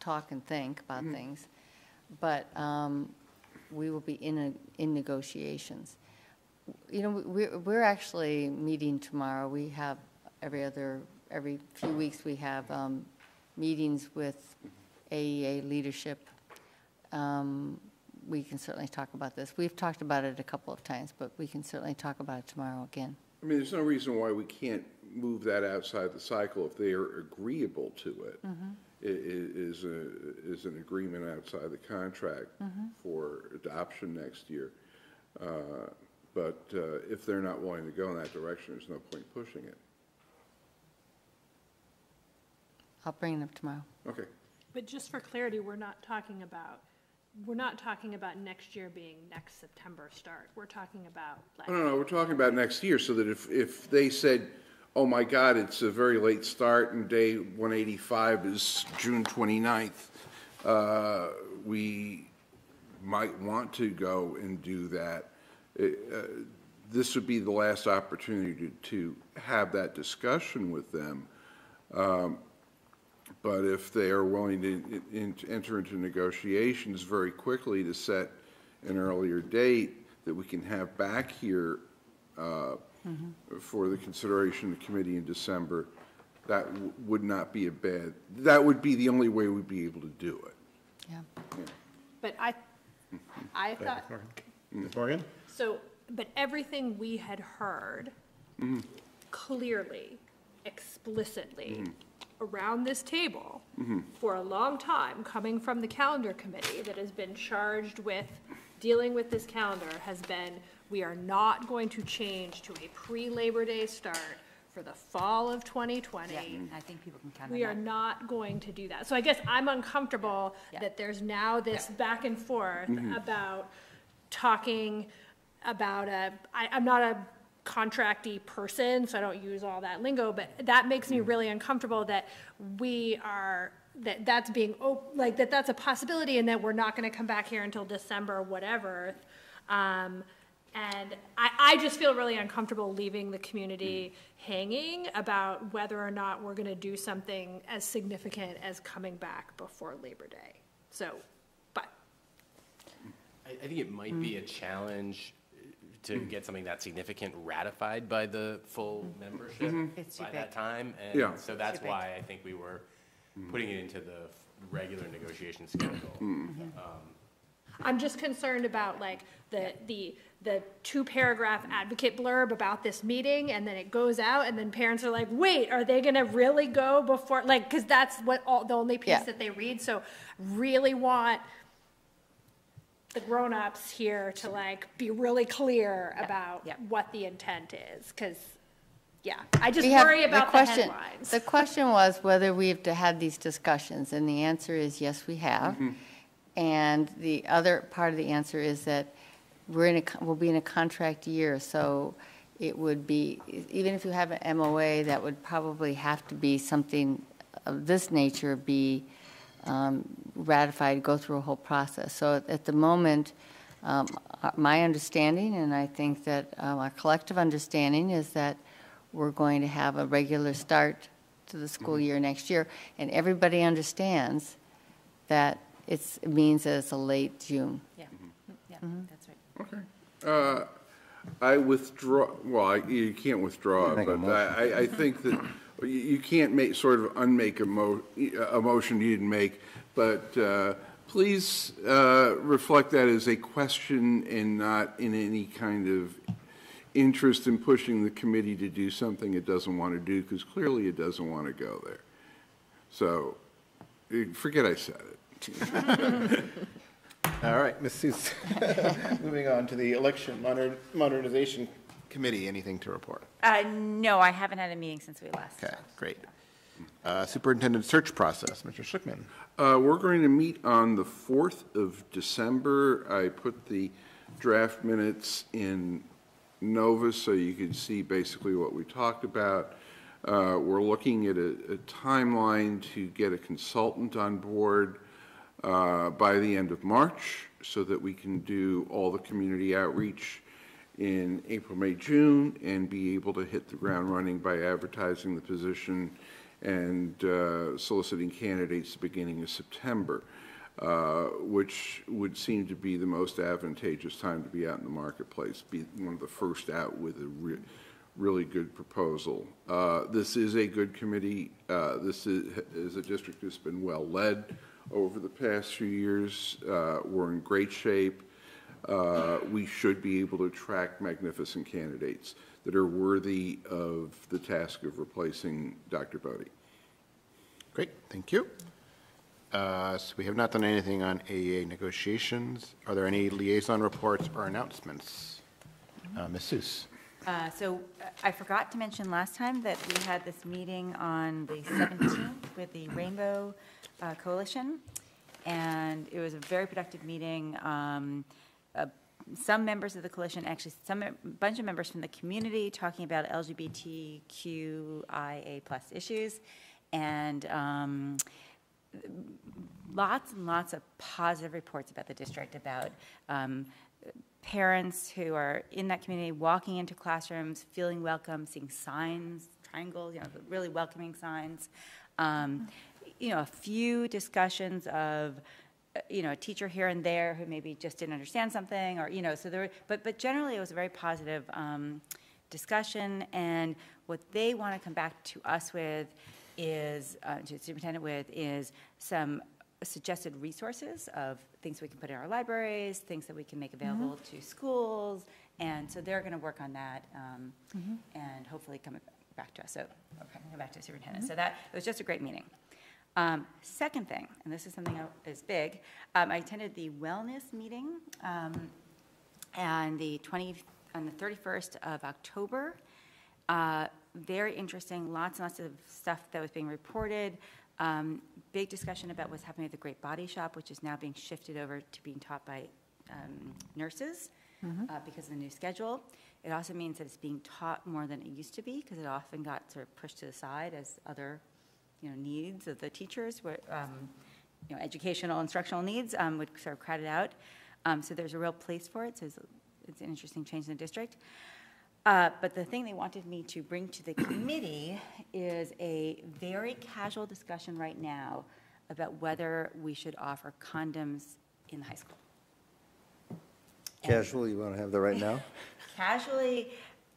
talk and think about things. But um, we will be in, a- in negotiations. You know, we're, we're actually meeting tomorrow. We have every other, every few weeks, we have um, meetings with AEA leadership. Um, We can certainly talk about this. We've talked about it a couple of times, but we can certainly talk about it tomorrow again. I mean, there's no reason why we can't move that outside the cycle if they are agreeable to it. I- i- Is, a- is an agreement outside the contract Mhm. for adoption next year. Uh, But uh, if they're not willing to go in that direction, there's no point pushing it. I'll bring it up tomorrow. Okay. But just for clarity, we're not talking about, we're not talking about next year being next September start. We're talking about like. No, no, no, we're talking about next year, so that if, if they said, oh my God, it's a very late start and day 185 is June 29th, uh, we might want to go and do that. It, uh, This would be the last opportunity to, to have that discussion with them. Um, But if they are willing to in- in- enter into negotiations very quickly to set an earlier date that we can have back here uh, for the consideration of the committee in December, that w- would not be a bad, that would be the only way we'd be able to do it. Yeah. But I, I thought, Ms. Morgan? so, but everything we had heard Mhm. clearly, explicitly, around this table Mhm. for a long time, coming from the calendar committee that has been charged with dealing with this calendar, has been, we are not going to change to a pre-Labor Day start for the fall of 2020. I think people can count on We are that. not going to do that. So I guess I'm uncomfortable that there's now this back and forth Mhm. about talking about a, I, I'm not a contracty person, so I don't use all that lingo, but that makes me really uncomfortable that we are, that that's being, op- like, that that's a possibility and that we're not gonna come back here until December, whatever. Um, and I, I just feel really uncomfortable leaving the community mm. hanging about whether or not we're gonna do something as significant as coming back before Labor Day. So, but I, I think it might be mm. a challenge uh, to get something that significant ratified by the full mm-hmm. membership Mhm. It's too by big. that time. Yeah. And so that's Too big. why I think we were putting it into the regular negotiation mm-hmm. schedule. Mm-hmm. Um, I'm just concerned about like the, the, the two paragraph advocate blurb about this meeting and then it goes out and then parents are like, wait, are they gonna really go before, like, cause that's what all, the only Yeah. piece that they read, so really want the grown-ups here to like be really clear about what the intent is, cause, yeah, I just We worry about the question- headlines. The question was whether we've had these discussions, and the answer is yes, we have. Mm-hmm. And the other part of the answer is that we're in a, we'll be in a contract year, so it would be, even if you have an MOA, that would probably have to be something of this nature be um, ratified, go through a whole process. So at the moment, um, uh, my understanding, and I think that um, our collective understanding, is that we're going to have a regular start to the school year next year, and everybody understands that it's, it means that it's a late June. Yeah, yeah, Mhm. that's right. Uh, I withdraw, well, I- you can't withdraw, Make a but I, I- I think that you- you can't make, sort of unmake a mo, a motion you didn't make, but uh, please uh, reflect that as a question and not in any kind of interest in pushing the committee to do something it doesn't want to do, because clearly it doesn't want to go there. So, eh, forget I said it. <laughs> All right, Ms. Susse. <laughs> Moving on to the Election Moder- Modernization Committee, anything to report? Uh, no, I haven't had a meeting since we last. Okay, great. Uh, Superintendent search process, Mr. Schlichtman. Uh, We're going to meet on the 4th of December. I put the draft minutes in Nova so you can see basically what we talked about. Uh, We're looking at a a timeline to get a consultant on board uh, by the end of March so that we can do all the community outreach in April, May, June, and be able to hit the ground running by advertising the position and uh, soliciting candidates the beginning of September. uh, which would seem to be the most advantageous time to be out in the marketplace, be one of the first out with a re- really good proposal. Uh, This is a good committee. Uh, This is is a district that's been well-led over the past few years. Uh, We're in great shape. Uh, We should be able to attract magnificent candidates that are worthy of the task of replacing Dr. Bodie. Great, thank you. Uh, So we have not done anything on AEA negotiations. Are there any liaison reports or announcements? Uh, Ms. Susse? Uh, So uh, I forgot to mention last time that we had this meeting on the 17th with the Rainbow uh, Coalition, and it was a very productive meeting. Um, uh, Some members of the coalition, actually, some, a bunch of members from the community talking about LGBTQIA+ plus issues, and um, lots and lots of positive reports about the district, about um, parents who are in that community walking into classrooms, feeling welcome, seeing signs, triangles, you know, really welcoming signs. Um, you know, a few discussions of, uh, you know, a teacher here and there who maybe just didn't understand something, or you know, so there. But but generally, it was a very positive um, discussion, and what they want to come back to us with is, uh, to the superintendent with, is some suggested resources of things we can put in our libraries, things that we can make available to schools, and so they're going to work on that um, Mhm. and hopefully come back to us. So, okay, come back to the superintendent. So that it was just a great meeting. Um, second thing, and this is something that is big, um, I attended the wellness meeting um, and the 20 on the 31st of October. Uh, very interesting, lots and lots of stuff that was being reported. Um, big discussion about what's happening at the Great Body Shop, which is now being shifted over to being taught by um, nurses Mhm. uh, because of the new schedule. It also means that it's being taught more than it used to be because it often got sort of pushed to the side as other, you know, needs of the teachers, were, um, you know, educational, instructional needs um, would sort of crowd it out. Um, so there's a real place for it. So it's, it's an interesting change in the district. Uh, But the thing they wanted me to bring to the committee is a very casual discussion right now about whether we should offer condoms in the high school. Casually, you want to have that right now? <laughs> Casually,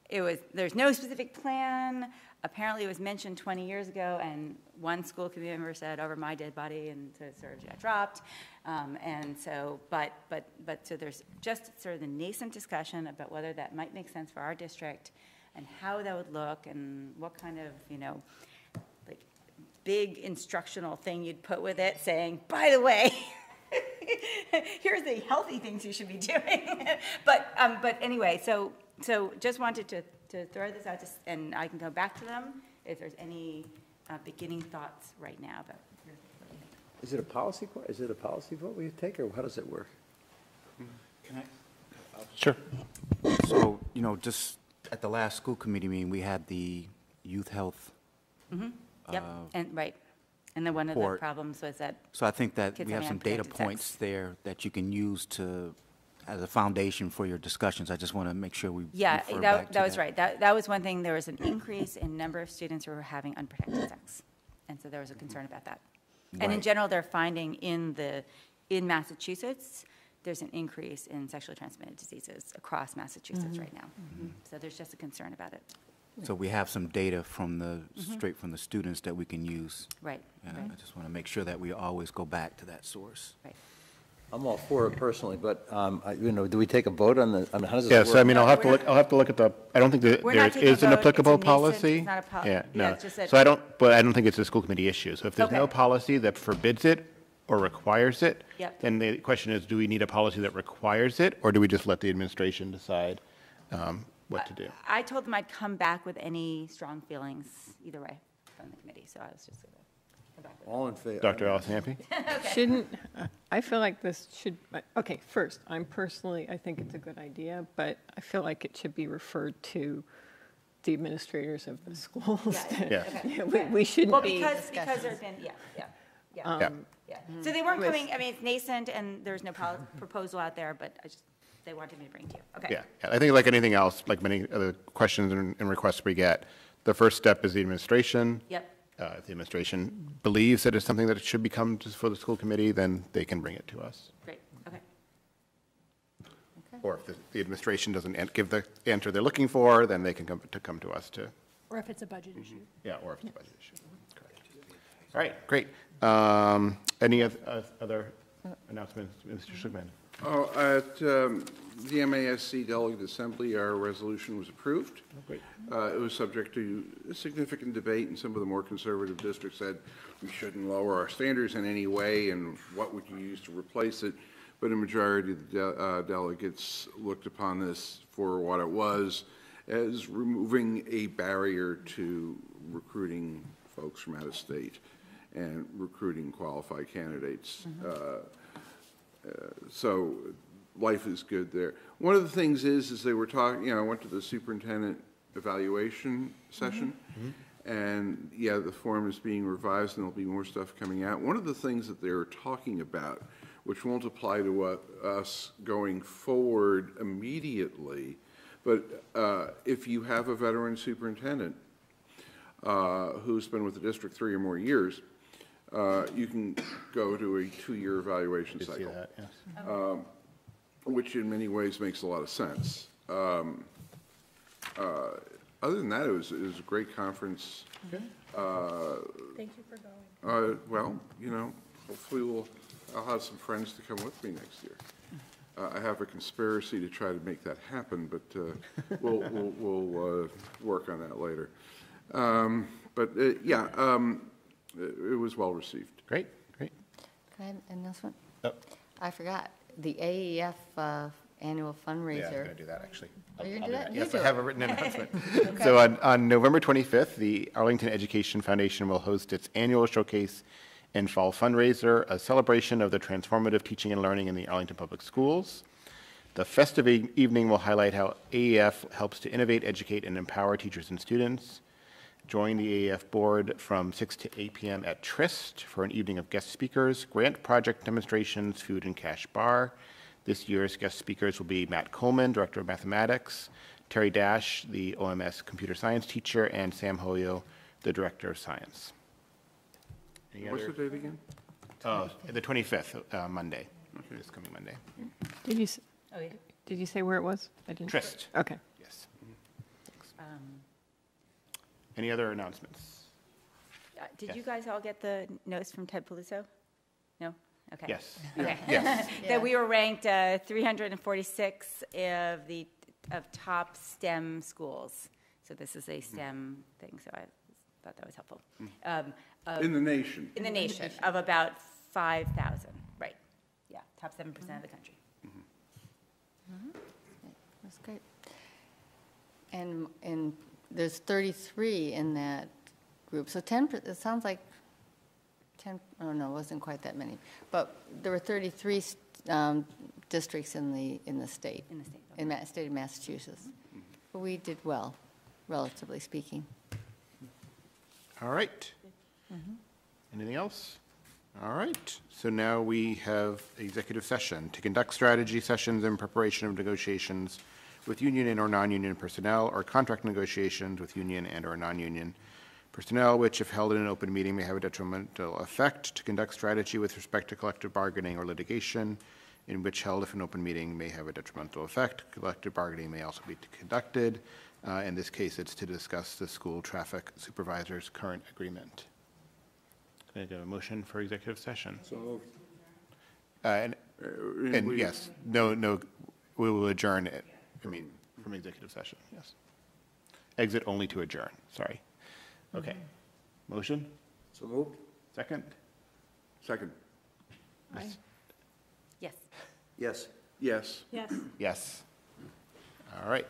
it was, there's no specific plan. Apparently, it was mentioned 20 years ago, and one school committee member said, over my dead body, and so it sort of got dropped. Um, And so, but, but, but, so there's just sort of the nascent discussion about whether that might make sense for our district, and how that would look, and what kind of, you know, like, big instructional thing you'd put with it, saying, by the way, <laughs> here's the healthy things you should be doing. <laughs> but um, but anyway, so so just wanted to, to throw this out, just, and I can go back to them if there's any uh, beginning thoughts right now about. your- what you think. Is it a policy, que- is it a policy vote we take, or how does it work? Can I? Sure. So, you know, just at the last school committee meeting, we had the youth health. Mhm. Yep, uh, and right, and then one of the report. problems was that. So I think that we have some data unprotected sex. points there that you can use to, as a foundation for your discussions. I just want to make sure we Yeah, refer back that, to that was right. That, that was one thing. There was an increase in number of students who were having unprotected sex. And so there was a concern about that. And in Right. general, they're finding in the, in Massachusetts, there's an increase in sexually transmitted diseases across Massachusetts Mhm. right now. So there's just a concern about it. So we have some data from the, Mhm. straight from the students that we can use. Right, And right. I just want to make sure that we always go back to that source. Right. I'm all for it personally, but, um, I- you know, do we take a vote on the, I mean, how does this work? Yes, I mean, I'll have to look, I'll have to look at the, I don't think that We're there not taking a is an vote. It's a applicable nascent- policy. it's not a pol- Yeah, yeah, no. it's just that- So I don't, but I don't think it's a school committee issue. So if there's no Okay. policy that forbids it or requires it, Yep. then the question is, do we need a policy that requires it, or do we just let the administration decide um, what to do? I told them I'd come back with any strong feelings either way from the committee, so I was just All in favor? Dr. Allison Ampe? Shouldn't, I feel like this should, okay, first, I'm personally, I think it's a good idea, but I feel like it should be referred to the administrators of the schools. Yeah, that- <laughs> Yeah, We we shouldn't Well, be. because, because there's been, yeah, yeah, yeah. Um, yeah. Yeah. Mm-hmm. So they weren't With- coming, I mean, it's nascent and there's no pol- proposal out there, but I just, they wanted me to bring it to you. Okay. Yeah, yeah, I think like anything else, like many other questions and and requests we get, the first step is the administration. Yep. Uh, if the administration believes that it's something that it should become just for the school committee, then they can bring it to us. Great, okay. Or if the- the administration doesn't an- give the answer they're looking for, then they can come, to come to us to, Or if it's a budget issue. yeah, or if it's a budget issue. Correct. All right, great. Um, Any oth- oth- other announcements, Mr. Schlichtman? Oh, at um, the MASC Delegate Assembly, our resolution was approved. great. Uh, It was subject to significant debate, and some of the more conservative districts said we shouldn't lower our standards in any way, and what would you use to replace it? But a majority of the de- uh, delegates looked upon this for what it was, as removing a barrier to recruiting folks from out of state and recruiting qualified candidates. Uh, uh, So life is good there. One of the things is, is they were talking, you know, I went to the superintendent evaluation session, and yeah, the form is being revised and there'll be more stuff coming out. One of the things that they were talking about, which won't apply to what- us going forward immediately, but uh, if you have a veteran superintendent uh, who's been with the district three or more years, uh, you can go to a two-year evaluation Did see cycle. that, yes. Um, Which in many ways makes a lot of sense. Um, uh, Other than that, it was, it was a great conference. Uh, Thank you for going. uh, Well, you know, hopefully we'll, I'll have some friends to come with me next year. Uh, I have a conspiracy to try to make that happen, but uh, <laughs> we'll, we'll, we'll uh, work on that later. Um, But, uh, yeah, um, it it was well-received. Great, great. Can I have an announcement? Oh. I forgot, the AEF uh, annual fundraiser. Yeah, I'm going to do that, actually. Oh, you're gonna do do that? You Yes, I do have it. a written <laughs> announcement. Okay. So on, on November 25th, the Arlington Education Foundation will host its annual showcase and fall fundraiser, a celebration of the transformative teaching and learning in the Arlington Public Schools. The festive e- evening will highlight how AEF helps to innovate, educate, and empower teachers and students. Join the AEF board from 6 to 8 p.m. at Tryst for an evening of guest speakers, grant project demonstrations, food and cash bar. This year's guest speakers will be Matt Coleman, Director of Mathematics, Terry Dash, the OMS computer science teacher, and Sam Hoyo, the Director of Science. Any What's other- the date again? Uh, The 25th, uh, Monday, this coming Monday. Did you, s- Oh, yeah. did you say where it was? I didn't. Tryst. Okay. Yes. Um, Any other announcements? uh, Did Yes. you guys all get the notice from Ted Paluso? No? Okay. Yes. Okay. Yes. <laughs> That we were ranked uh, 346 of the, of top STEM schools. So this is a STEM thing, so I thought that was helpful. Um, of- In the nation. In the nation, of about 5,000, right. Yeah, top 7% of the country. That's great. And, and there's 33 in that group, so 10, it sounds like 10, oh no, it wasn't quite that many. But there were 33 um, districts in the, in the state. In the state. In the state of Massachusetts. But we did well, relatively speaking. All right. Anything else? All right. So now we have executive session to conduct strategy sessions in preparation of negotiations with union and or non-union personnel or contract negotiations with union and or non-union personnel, which if held in an open meeting may have a detrimental effect to conduct strategy with respect to collective bargaining or litigation, in which held if an open meeting may have a detrimental effect. Collective bargaining may also be conducted. Uh, In this case, it's to discuss the school traffic supervisor's current agreement. Can I get a motion for executive session? So Uh, And, and we- yes, no, no, we will adjourn it, I mean, from executive session, yes. Exit only to adjourn, sorry. Okay. Mm-hmm. Motion? So moved? Second? Second. Yes. Yes. Yes. Yes. Yes. All right.